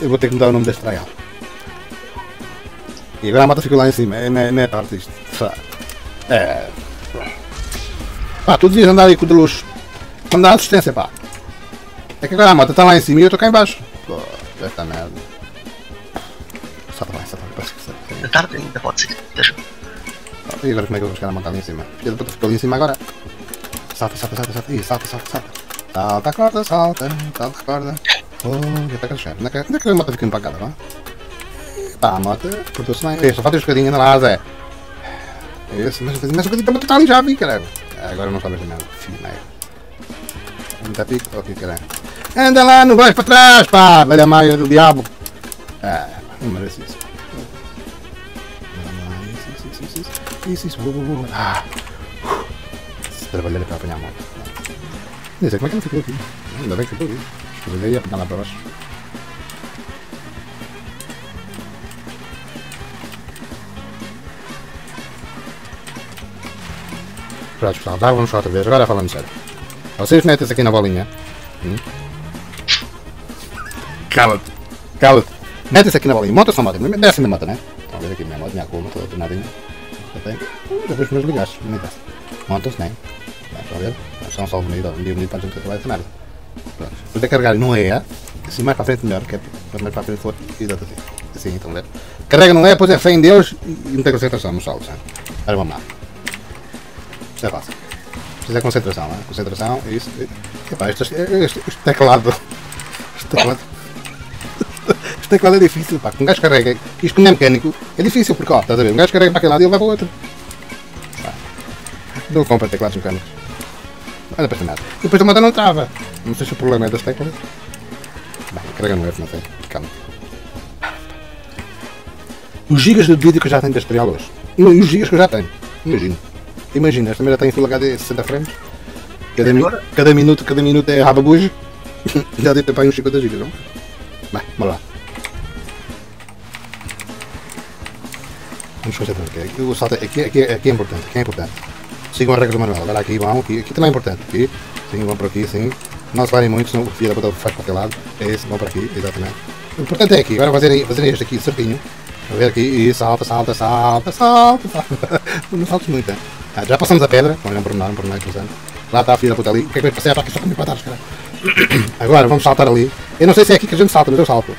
Eu vou ter que mudar o nome deste trial. E agora a moto ficou lá em cima, é, não é, não é parte disto. Pá. É. Pá, tu devias andar aí com o de me dar assistência, pá. É que agora a moto está lá em cima e eu estou cá em baixo. Pô, esta merda. Salta lá, salta lá, parece que salta. Da tarde ainda pode ser. Deixa. E agora como é que eu vou chegar a montar ali em cima? Da puta ficou ali em cima agora. Salta, salta, salta, salta. Ih, salta, salta, salta. Salta a corda, salta, salta a corda. Oh, já está cansado. Onde é que é a moto fica empacada, vá? Pá, a moto, portou-se bem. Só falta um bocadinho, anda lá, Zé. Esse, mas, mas um bocadinho para está ali já, vi, caralho. Ah, Agora não sabes de nada. Filho, merda. Anda pico, ok, caralho. Anda lá, não vais para trás, pá, velha maia do diabo. Ah, não merece isso. Isso, isso, isso, isso, isso, isso, vou, vou, vou. Ah, se trabalhar para apanhar a moto. Nem sei como é que ele ficou aqui. Ainda bem que ficou aqui. Mas ele ia apanhar lá para baixo. Pronto, pessoal, dá, vamos lá outra vez. Agora falando sério. Vocês metem-se aqui na bolinha. Hum? Cala-te. Cala-te. Metem-se aqui na bolinha. Monta-se na moto. Desce na moto, né? Ver aqui minha moto, minha coluna, toda tornadinha. Já tem. Já vejo meus ligados. Monta-se, né? Estão a ver? São só bonito. Um dia bonito para a gente trabalhar essa merda. Pronto. Depois de carregar no E, assim mais para frente melhor, que é para mais para frente for. Exato assim. Assim, então, né? Carrega no E, depois é fé em Deus e muita concentração no solo, sabe? Agora vamos lá. Isto é fácil. Isto é concentração? Concentração, é isso. Epá, este, este, teclado. Este teclado. Este teclado é difícil, pá. Um gajo carrega. Isto não é mecânico. É difícil porque, ó, estás a ver? Um gajo carrega para aquele lado e ele vai para o outro. Pá. Não compra teclados mecânicos. Esta merda. E depois a moto não trava. Não sei se o problema é das teclas. Bem, carrega no F, não sei. Calma. Os gigas de vídeo que eu já tenho hoje. Não, e os gigas que eu já tenho. Imagino. Imagina, esta merda tem Full HD 60 frames. Cada, mi cada minuto, cada minuto é rababujo. [LAUGHS] Já deve ter para aí uns 50 gigas, não? Bem, bora lá. Vamos concentrar aqui. Aqui, o é- aqui, aqui, aqui é importante, aqui é importante. Sigam a regra do manual. Agora aqui vão, aqui, aqui também é importante. Aqui, sim, vão por aqui, sim. Não se parem muito, senão o filho da puta faz para aquele lado. É esse, vão por aqui, exatamente. O importante é aqui, agora fazerem, fazerem este aqui certinho. A ver aqui, e salta, salta, salta, salta, salta. [LAUGHS] Não saltes muito, é? Ah, já passamos a pedra, olha um pormenor, um pormenor interessante. Lá está a filha da puta ali. O que é que vai passar? Está aqui só comigo para trás, cara. [COUGHS] Agora vamos saltar ali. Eu não sei se é aqui que a gente salta, mas eu salto.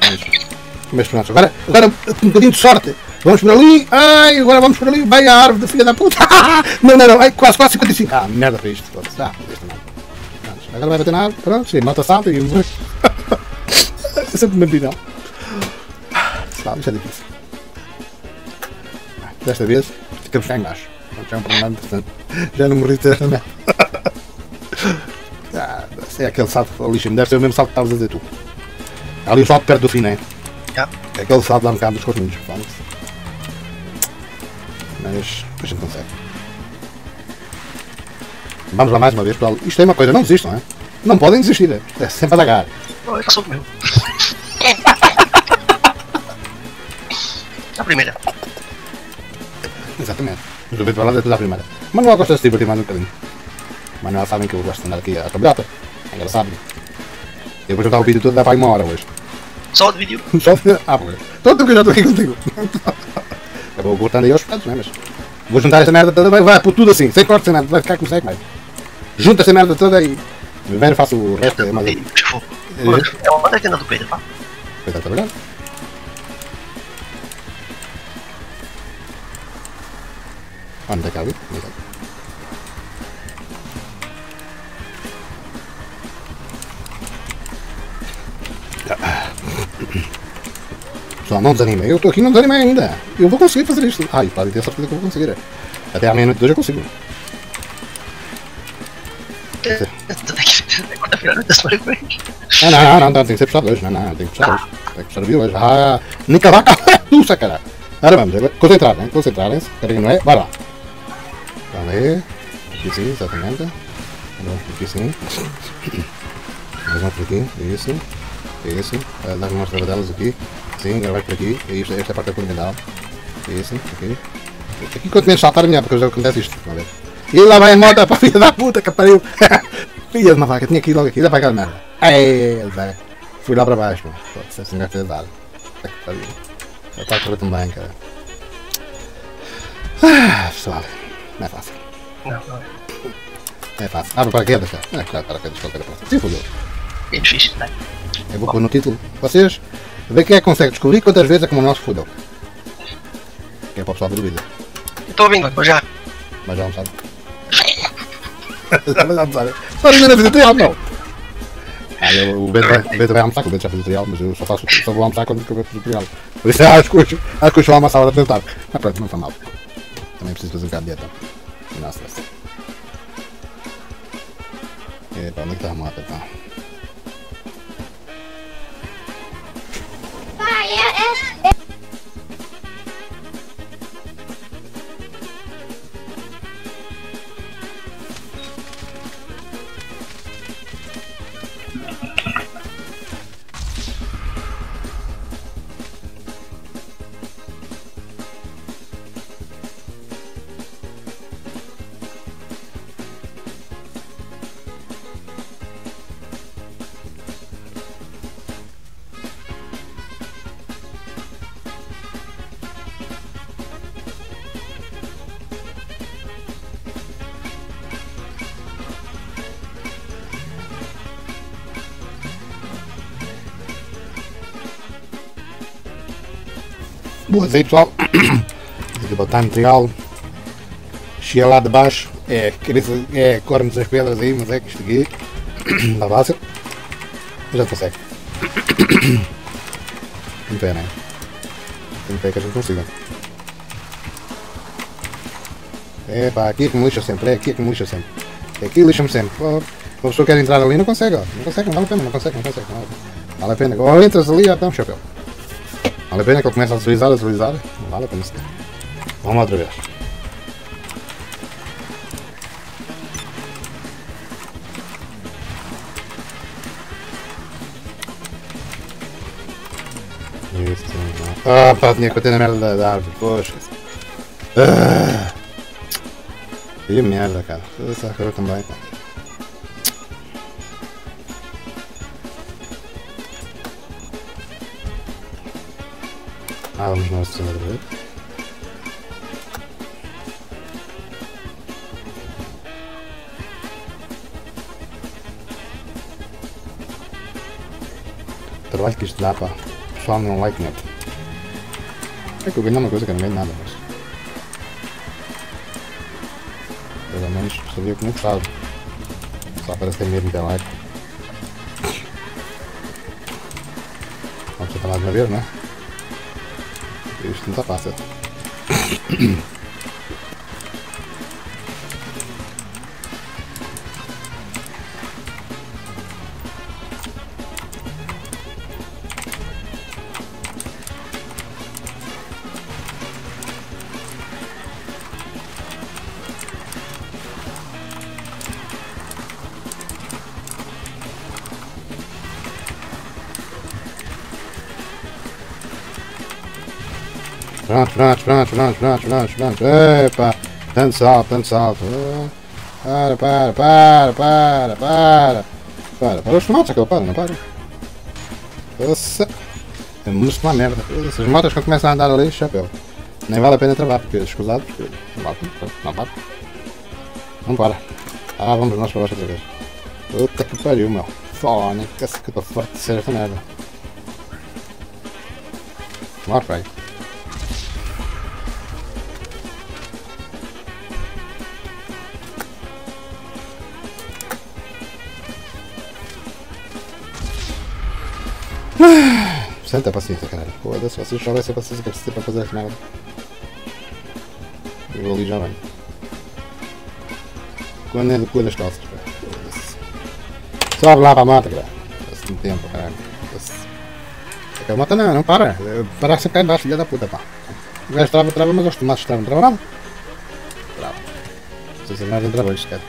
Vamos. Mas pronto, agora, agora um bocadinho de sorte. Vamos por ali. Ai, agora vamos por ali. Vai a árvore da filha da puta. [LAUGHS] Não, não, não. Ai, quase, quase 55. Ah, merda para isto. Pronto, Ah, isto não. Pronto, Agora vai bater na árvore. Pronto, sim, moto salta e. [LAUGHS] É sempre bidão. Sabe, isto é difícil. Desta vez, ficamos cá em baixo. Pronto, Já é um problema interessante. Já não morri desta merda. [LAUGHS] Ah, é aquele salto ali, deve ser o mesmo salto que estavas a dizer tu. Ali o salto perto do fim, não é? Já. É aquele salto lá no campo dos corninhos, vamos. Mas a gente consegue. Vamos lá mais uma vez, pessoal. Isto é uma coisa, não desistam, não é? Não podem desistir, é, é sempre a dagar. Oh, eu sou o meu. [LAUGHS] A primeira. Exatamente. Mas o Beto vai lá depois à primeira. Manuel gosta de se divertir mais um bocadinho. Manuel sabem que eu gosto de andar aqui à cambalhota. É engraçado. Eu vou juntar o vídeo todo, dá para uma hora hoje. Só de vídeo. [LAUGHS] Só de... Ah, pô. Todo que eu já estou aqui contigo. Vou cortando aí aos pedaços, não é? Mas vou juntar esta merda toda, vai, por tudo assim, sem corte, sem nada, vai ficar como segue mais. Junta esta merda toda e. Primeiro faço o resto, é. Mano, É uma máquina do Pedro, pá. Está trabalhando. Onde é que há ali? Sei. Pessoal, não desanimem. Eu estou aqui e não desanimei ainda. Eu vou conseguir fazer isto. Ai, podem ter certeza que eu vou conseguir. Até à meia-noite de hoje eu consigo. Ah, não, não, não, não, tem que ser puxado hoje. Não, não, tem que puxar hoje. Tem que puxar o vídeo hoje. Ah, nem cavaca, tu [LAUGHS] sacará. Agora vamos, agora, concentrarem, concentrarem-se. Carreguem no E, vai lá. Vale. Aqui sim, exatamente. Vamos aqui sim. Vamos por aqui, isso. Isso. Ah, Dá umas travadelas aqui. Sim, agora vai por aqui. E isto, esta é a parte da fundamental. Isso, aqui. Aqui quanto menos saltar, melhor, porque já acontece isto. Ver. E lá vai a moto, para [LAUGHS] filha da puta que pariu. [LAUGHS] filha de uma vaca, tinha que ir logo aqui, dá para aquela merda. Ei. Fui lá para baixo, mano. Pode ser assim, de. Já está a correr tão bem, cara. Ah, pessoal. Não é fácil. Não, não é. É fácil. Abre paraquedas, cara. É claro, paraquedas qualquer. Sim, fodeu. É difícil, não é? Eu vou pôr no título. Vocês, vê quem é que consegue descobrir quantas vezes é como o nosso fodeu. Que é para o pessoal dúvida. Estou ouvindo, já. Mas já não sabe. já não sabe. Só fiz tutorial, não. Ah, eu, o Bento vai, o vai almoçar, que o Bento já fez tutorial, mas eu só, faço, só vou almoçar quando eu fiz tutorial. Por isso acho que hoje, acho que hoje vou almoçar a tentar. Mas pronto, não foi mal. Também preciso fazer um bocado de dieta. Não se stress. Epa, onde é que está a moto então? Pai, é, Boas aí pessoal, [COUGHS] aqui time trial. Cheguei lá de baixo, é, é cornos as pedras aí, mas é que isto aqui está [COUGHS] fácil. Mas já consegue. [COUGHS] Tem pé, né? Tem pé que a gente consiga. É pá, aqui é que me lixa sempre, é aqui é que me lixa sempre. É aqui lixa-me sempre. Pô, a pessoa quer entrar ali não consegue, ó. Não consegue, não vale a pena, não consegue, não consegue. Não vale a pena. Ou entras ali, até um chapéu. Ale bene che ho cominciato a svisare, svisare. Guarda come sta. Vamos a atrever. Ah, pat nekaj ne merda da darbi, bože. Je merda, kaj. Zdaj se lahko tam bajta. Vamos nós outra vez. Trabalho que isto dá, pá. Pessoal não like net. É que eu ganho uma coisa que eu não ganho nada, mas. Pelo menos sabia que não gostava. Só parece que tem medo de ter like. Vamos tentar mais uma vez, não é? Isto [COUGHS] não Pronto, pronto, pronto, pronto, pronto, pronto. Epa, tanto salto, tanto salto. Para, para, para, para, para. Para, para os tomates, aquele para, não para. Nossa. É muito uma merda. Essas motas quando começam a andar ali, chapéu. Nem vale a pena travar, porque escusado, porque não para, não para. Não para. Ah, vamos nós para baixo outra vez. Puta que pariu, meu. Fone, que essa eu tô forte de ser esta merda. Bora, pai. Santa paciência, caralho. Foda-se, vocês só vai paciência que precisa para fazer esta merda. Eu ali já venho. Quando é do cu das calças, pá. Sobe lá para a mata, cara. Foda-se no tempo, caralho. Aquela mata não, não para. Parece que cai embaixo, filha da puta, pá. O gajo trava, trava, mas os tomates travam. Trava nada. Trava. Não sei se a merda trava isto, cara.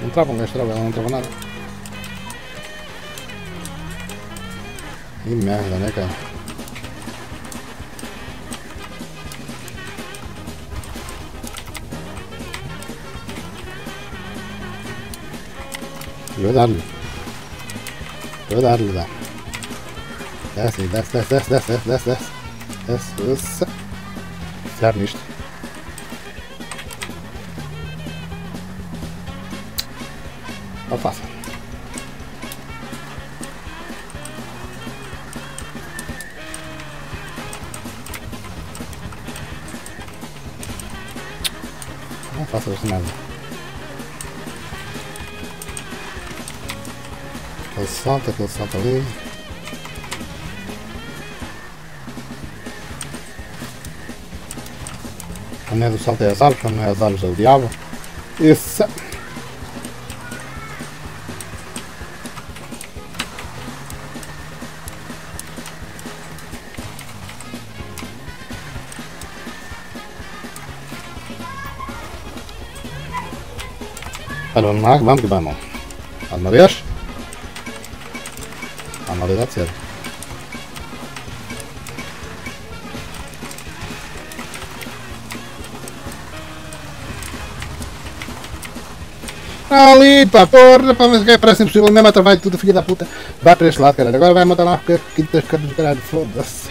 Não trava, um gajo trava, ela não trava nada. Que merda, né, cara? Voy a darle. Voy a darle, da. Desce, desce, desce, desce, desce, desce, desce, desce. Ferro nisto. Nada. Aquele salto, aquele salto ali. Quando é do salto é as árvores, quando não é as árvores é o diabo. Isso. Vamos, vamos que vamos. Uma vez. Uma vez a ser. Ali, pá, porra, pá, mas que é parece impossível, mesmo através de tudo, filha da puta. Vai para este lado, caralho. Agora vai mandar lá porque quinta escada do caralho, foda-se.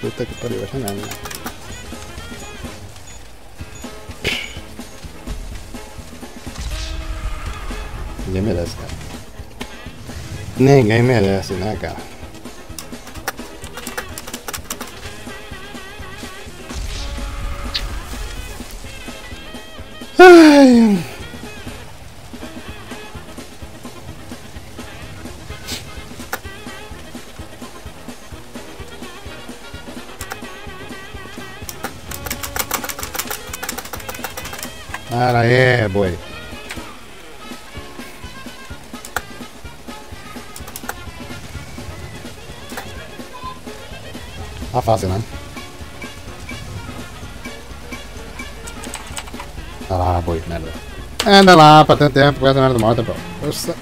Puta que pariu, esta merda. Ninguém merece, cara. Ninguém merece, né, cara? Ai. Cara, é, boi. Tá fácil, né? Lá, boi, merda. Anda lá, pra ter tempo, essa merda morta, pô. Nossa.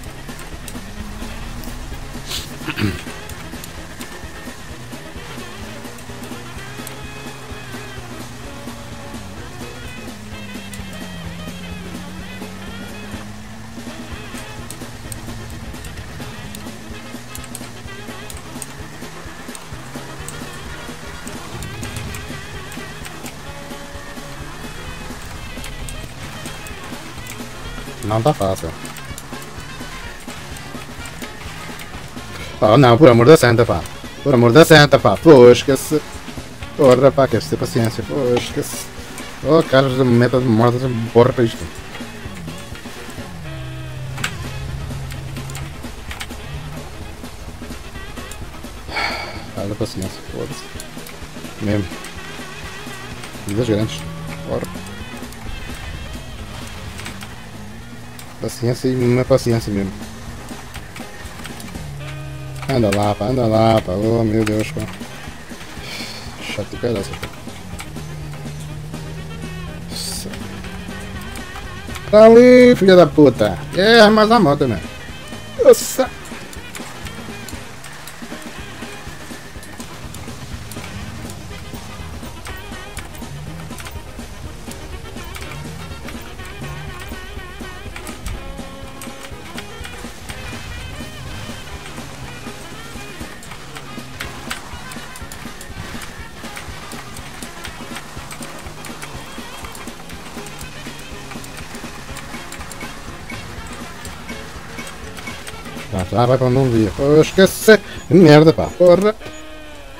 Não tá fácil. Oh não, por amor da santa, pá. Por amor da santa, pá. Fosca-se. Porra, pá, queres ter paciência. Fosca-se. Oh, caras de meta de morte, porra para isto. Cara, paciência, foda-se. Mesmo. Vidas grandes. Paciência e uma paciência mesmo. Anda lá, pá, anda lá, pá. Oh meu Deus, pá. Chato de pedaço. Tá ali, filha da puta. É, mas a moto, né? Nossa. Ah, vai para onde não devia. Oh, esquece. Merda, pá. Porra.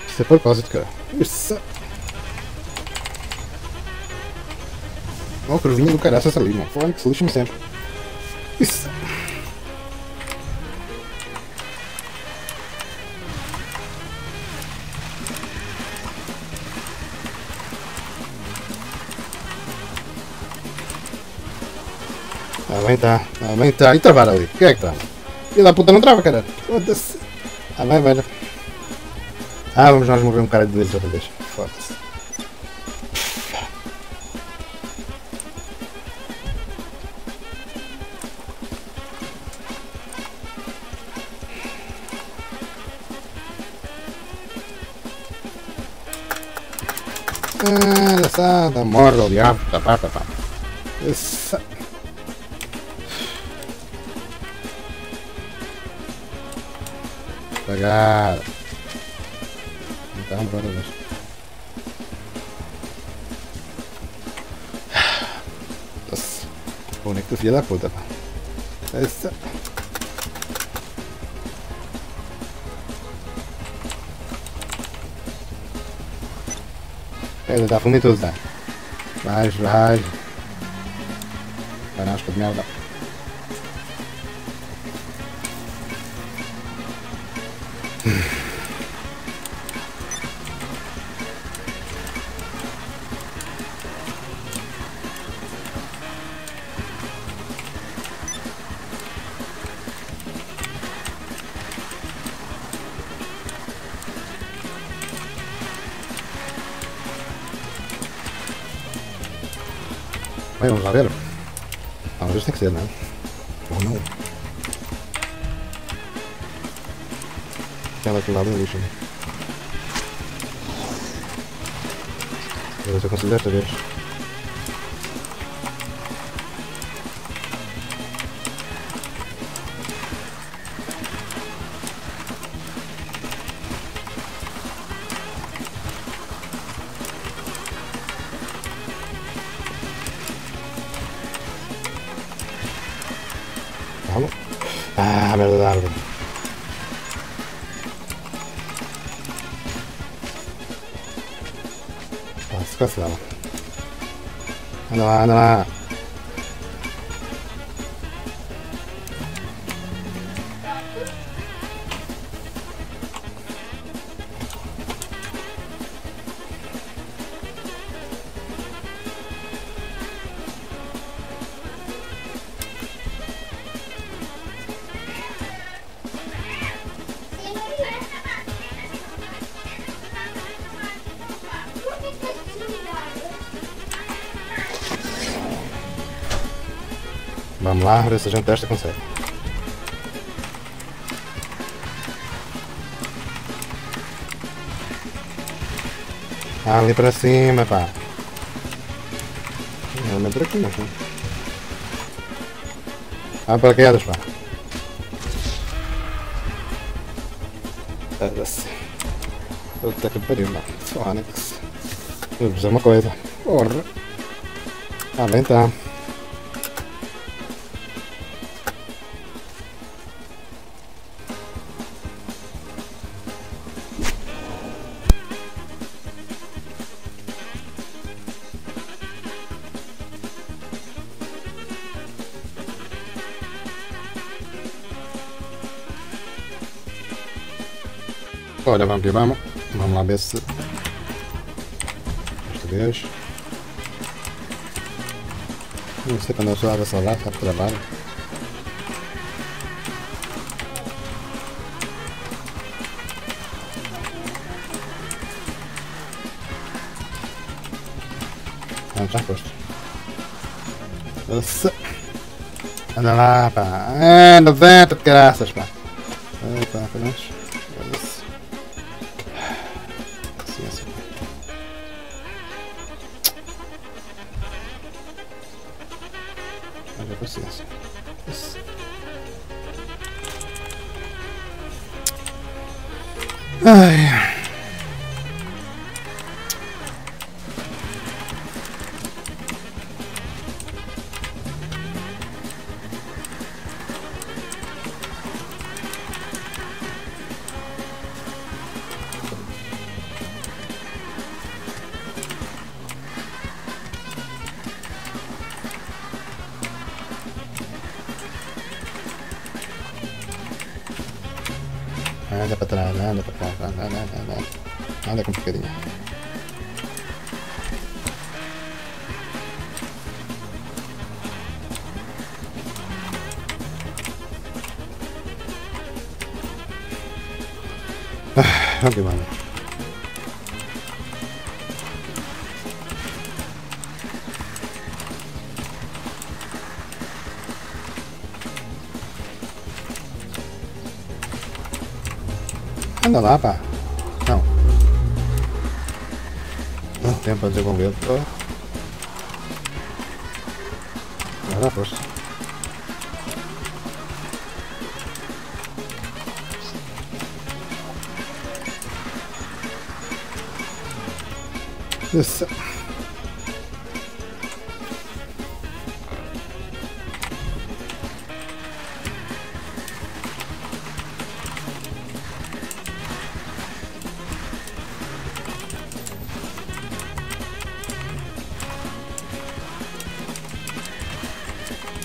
Isso é propósito, cara. Isso. Oh, curvinha do essa ali, mano. Fone que se lixa-me sempre. Isso. Bem tá. Bem tá. E travar ali. Quem é que tá? Filha da puta não trava, caralho. Foda-se. Ah, vai, velho. Ah, vamos nós morrer um cara deles outra vez. Foda-se. Ah, essa da morda, o diabo, tá tá pá. Essa. Devagar. Então, bora ver. Nossa. Boneco do filho da puta. Essa. Ele dá fome e tudo, tá? Vai, vai. Vai nas de merda. Anda Vamos lá, ver se a gente testa consegue. Ali pra cima, pá. Não, é por aqui não. Ah, paraquedas, pá. Foda-se. Puta que pariu, mano. Phonics. Vou dizer uma coisa. Porra. Ah, bem tá. Olha, vamos que vamos. Vamos lá ver se. Desta vez. Não sei quando eu sou a lá, está trabalho. Ah, já foste. Anda lá, pá. Anda, venta de graças, pá. Anda pra trás, anda pra trás, anda, anda, anda, anda. Anda complicadinho. Ah, ok, mano. Anda lá, pá. Não. não tem a desenvolver? Tô... Agora dar força. Isso.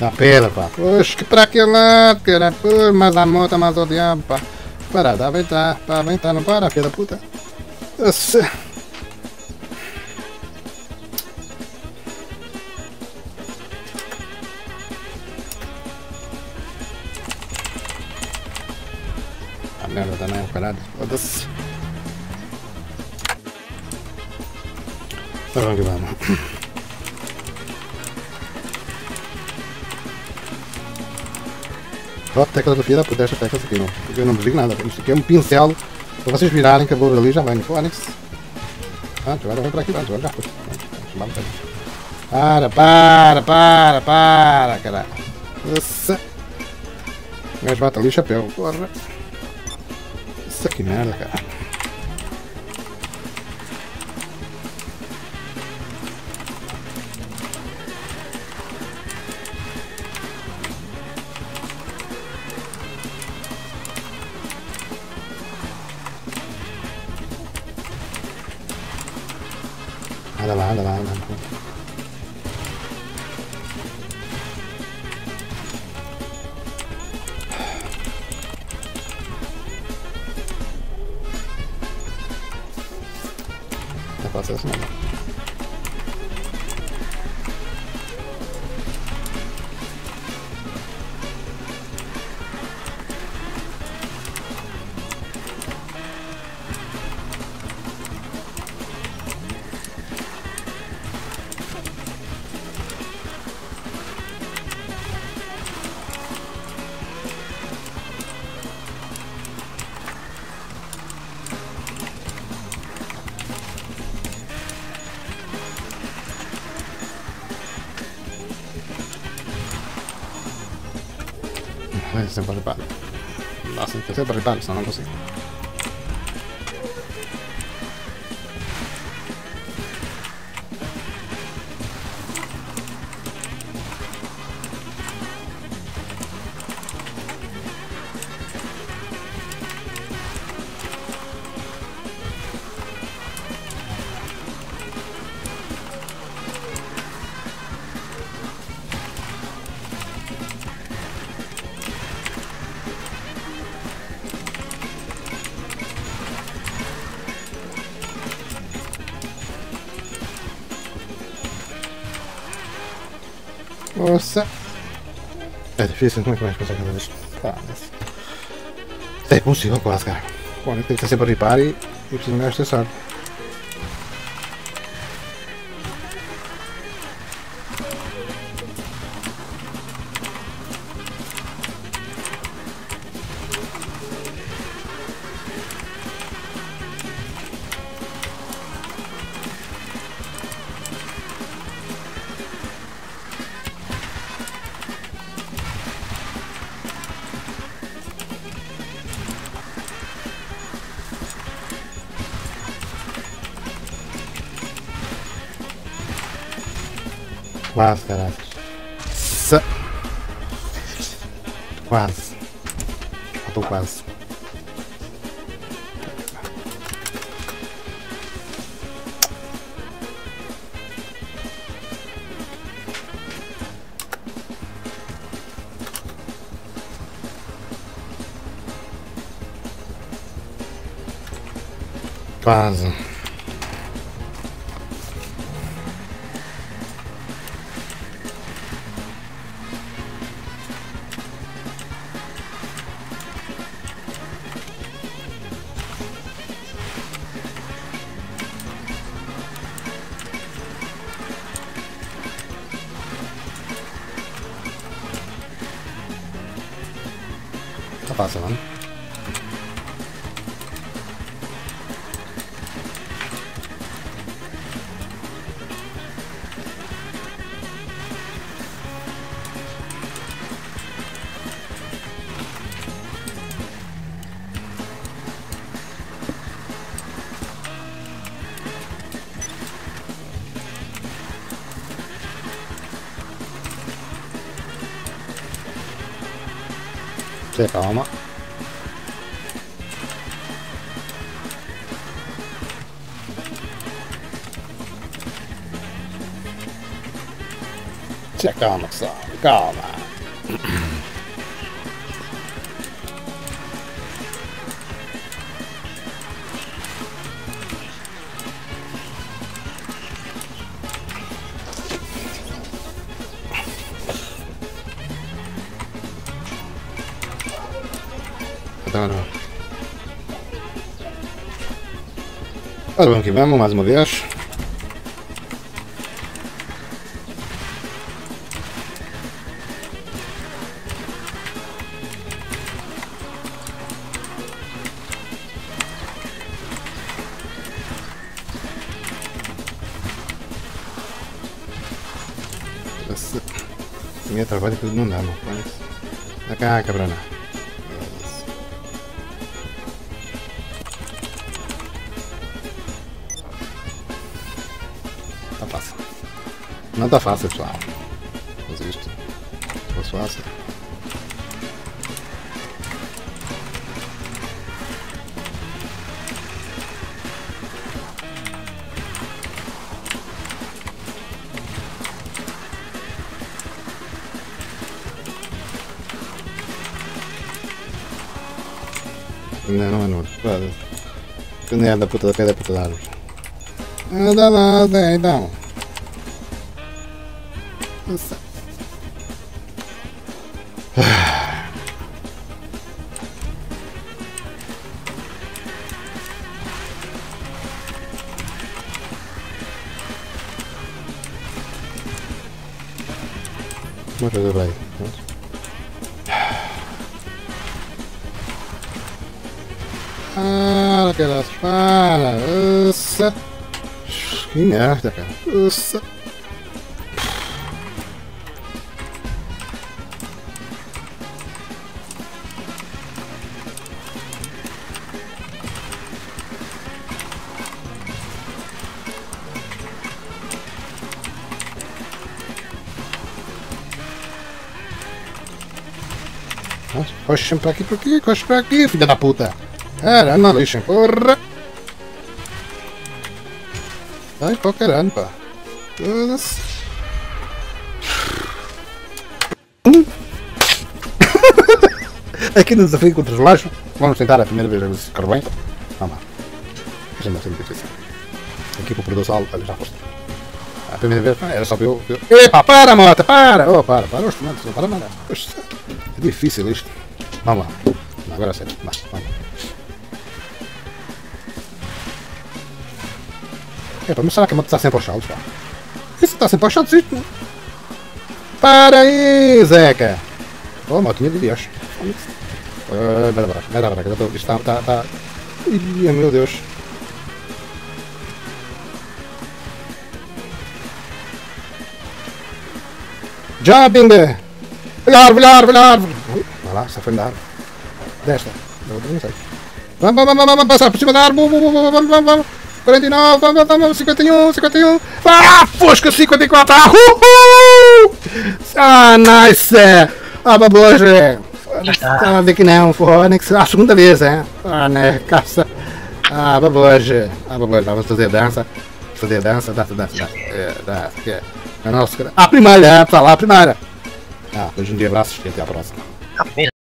Ah, pera, pá. Poxa, que para aquele lado, cara. Pô, mais a moto, mais o diabo, pá. Para, dá, vem tá. Pá, vem tá, não para, filha da puta. Nossa. Ó, teclas do filho, deixa teclas aqui, não. Porque eu não vos digo nada. Isto aqui é um pincel para vocês virarem que a boa ali já vem. Fónix. Pronto, agora vem para aqui, pronto, agora já foi. Para, para, para, para, caralho. Nossa. Gajo bate ali o chapéu, porra. Isso que merda, cara. Tá Basta che sempre ripare, stanno così. Nossa. Difícil, como é que vais conseguir fazer isto? Pá, mas... É impossível quase, cara. Bom, tem que estar sempre a ripar e, e preciso de um Quase. Tá fácil? Calma. Então, não. Ora, vamos que vamos, mais uma vez. Trabalho tudo não dá, não. Mas... Dá cá, cabrona. Isso. Tá fácil. Não tá fácil, pessoal. Não, não é não. Quando é da puta da pedra, puta da árvore. Não dá nada, então. Nossa. [SIGHS] Fazer bem. Merda, cara. Nossa. Coxa pra aqui, pra aqui, coxa pra aqui, filha da puta. Caralho, não lixem, porra. Ai, pô, caralho, pá. Foda-se. Aqui no desafio contra os laxos, vamos tentar a primeira vez a ver se corre bem. Vamos lá. A gente vai muito difícil. Aqui para o Perdão Sal, olha, já foste. A primeira vez, era só para eu. eu... Epa, para, moto, para! Oh, para, para, os tomates, não para nada. Poxa, é difícil isto. Vamos lá. Não, agora é sério, vai, vamos. Aos saltos, pá? Isso está sempre aos saltos, isto? Para aí, Zeca! Oh, motinha de Deus. Vai dar braço, já isto está, está, está... Ih, meu Deus. Jumping! Olha a árvore, olha a árvore, olha a árvore! Vai lá, essa foi da árvore. Desta. Da. Vamos, vamos, vamos, vamos passar por cima da árvore. Vamos, vamos, vamos, vamos. 49, vamos, vamos, vamos, 51, 51. Ah, fosca 54. Ah, uhul! Ah, nice! Ah, baboja! Estava a ver que não, Fónix. A segunda vez, é? Ah, né, caça. Ah, baboja. Ah, baboja, vamos fazer dança. Fazer dança, dança, dança, dança. É, dança, é. A nossa... Ah, primeira, é, tá lá, a primeira. Ah, hoje um dia abraços e até à próxima. A primeira.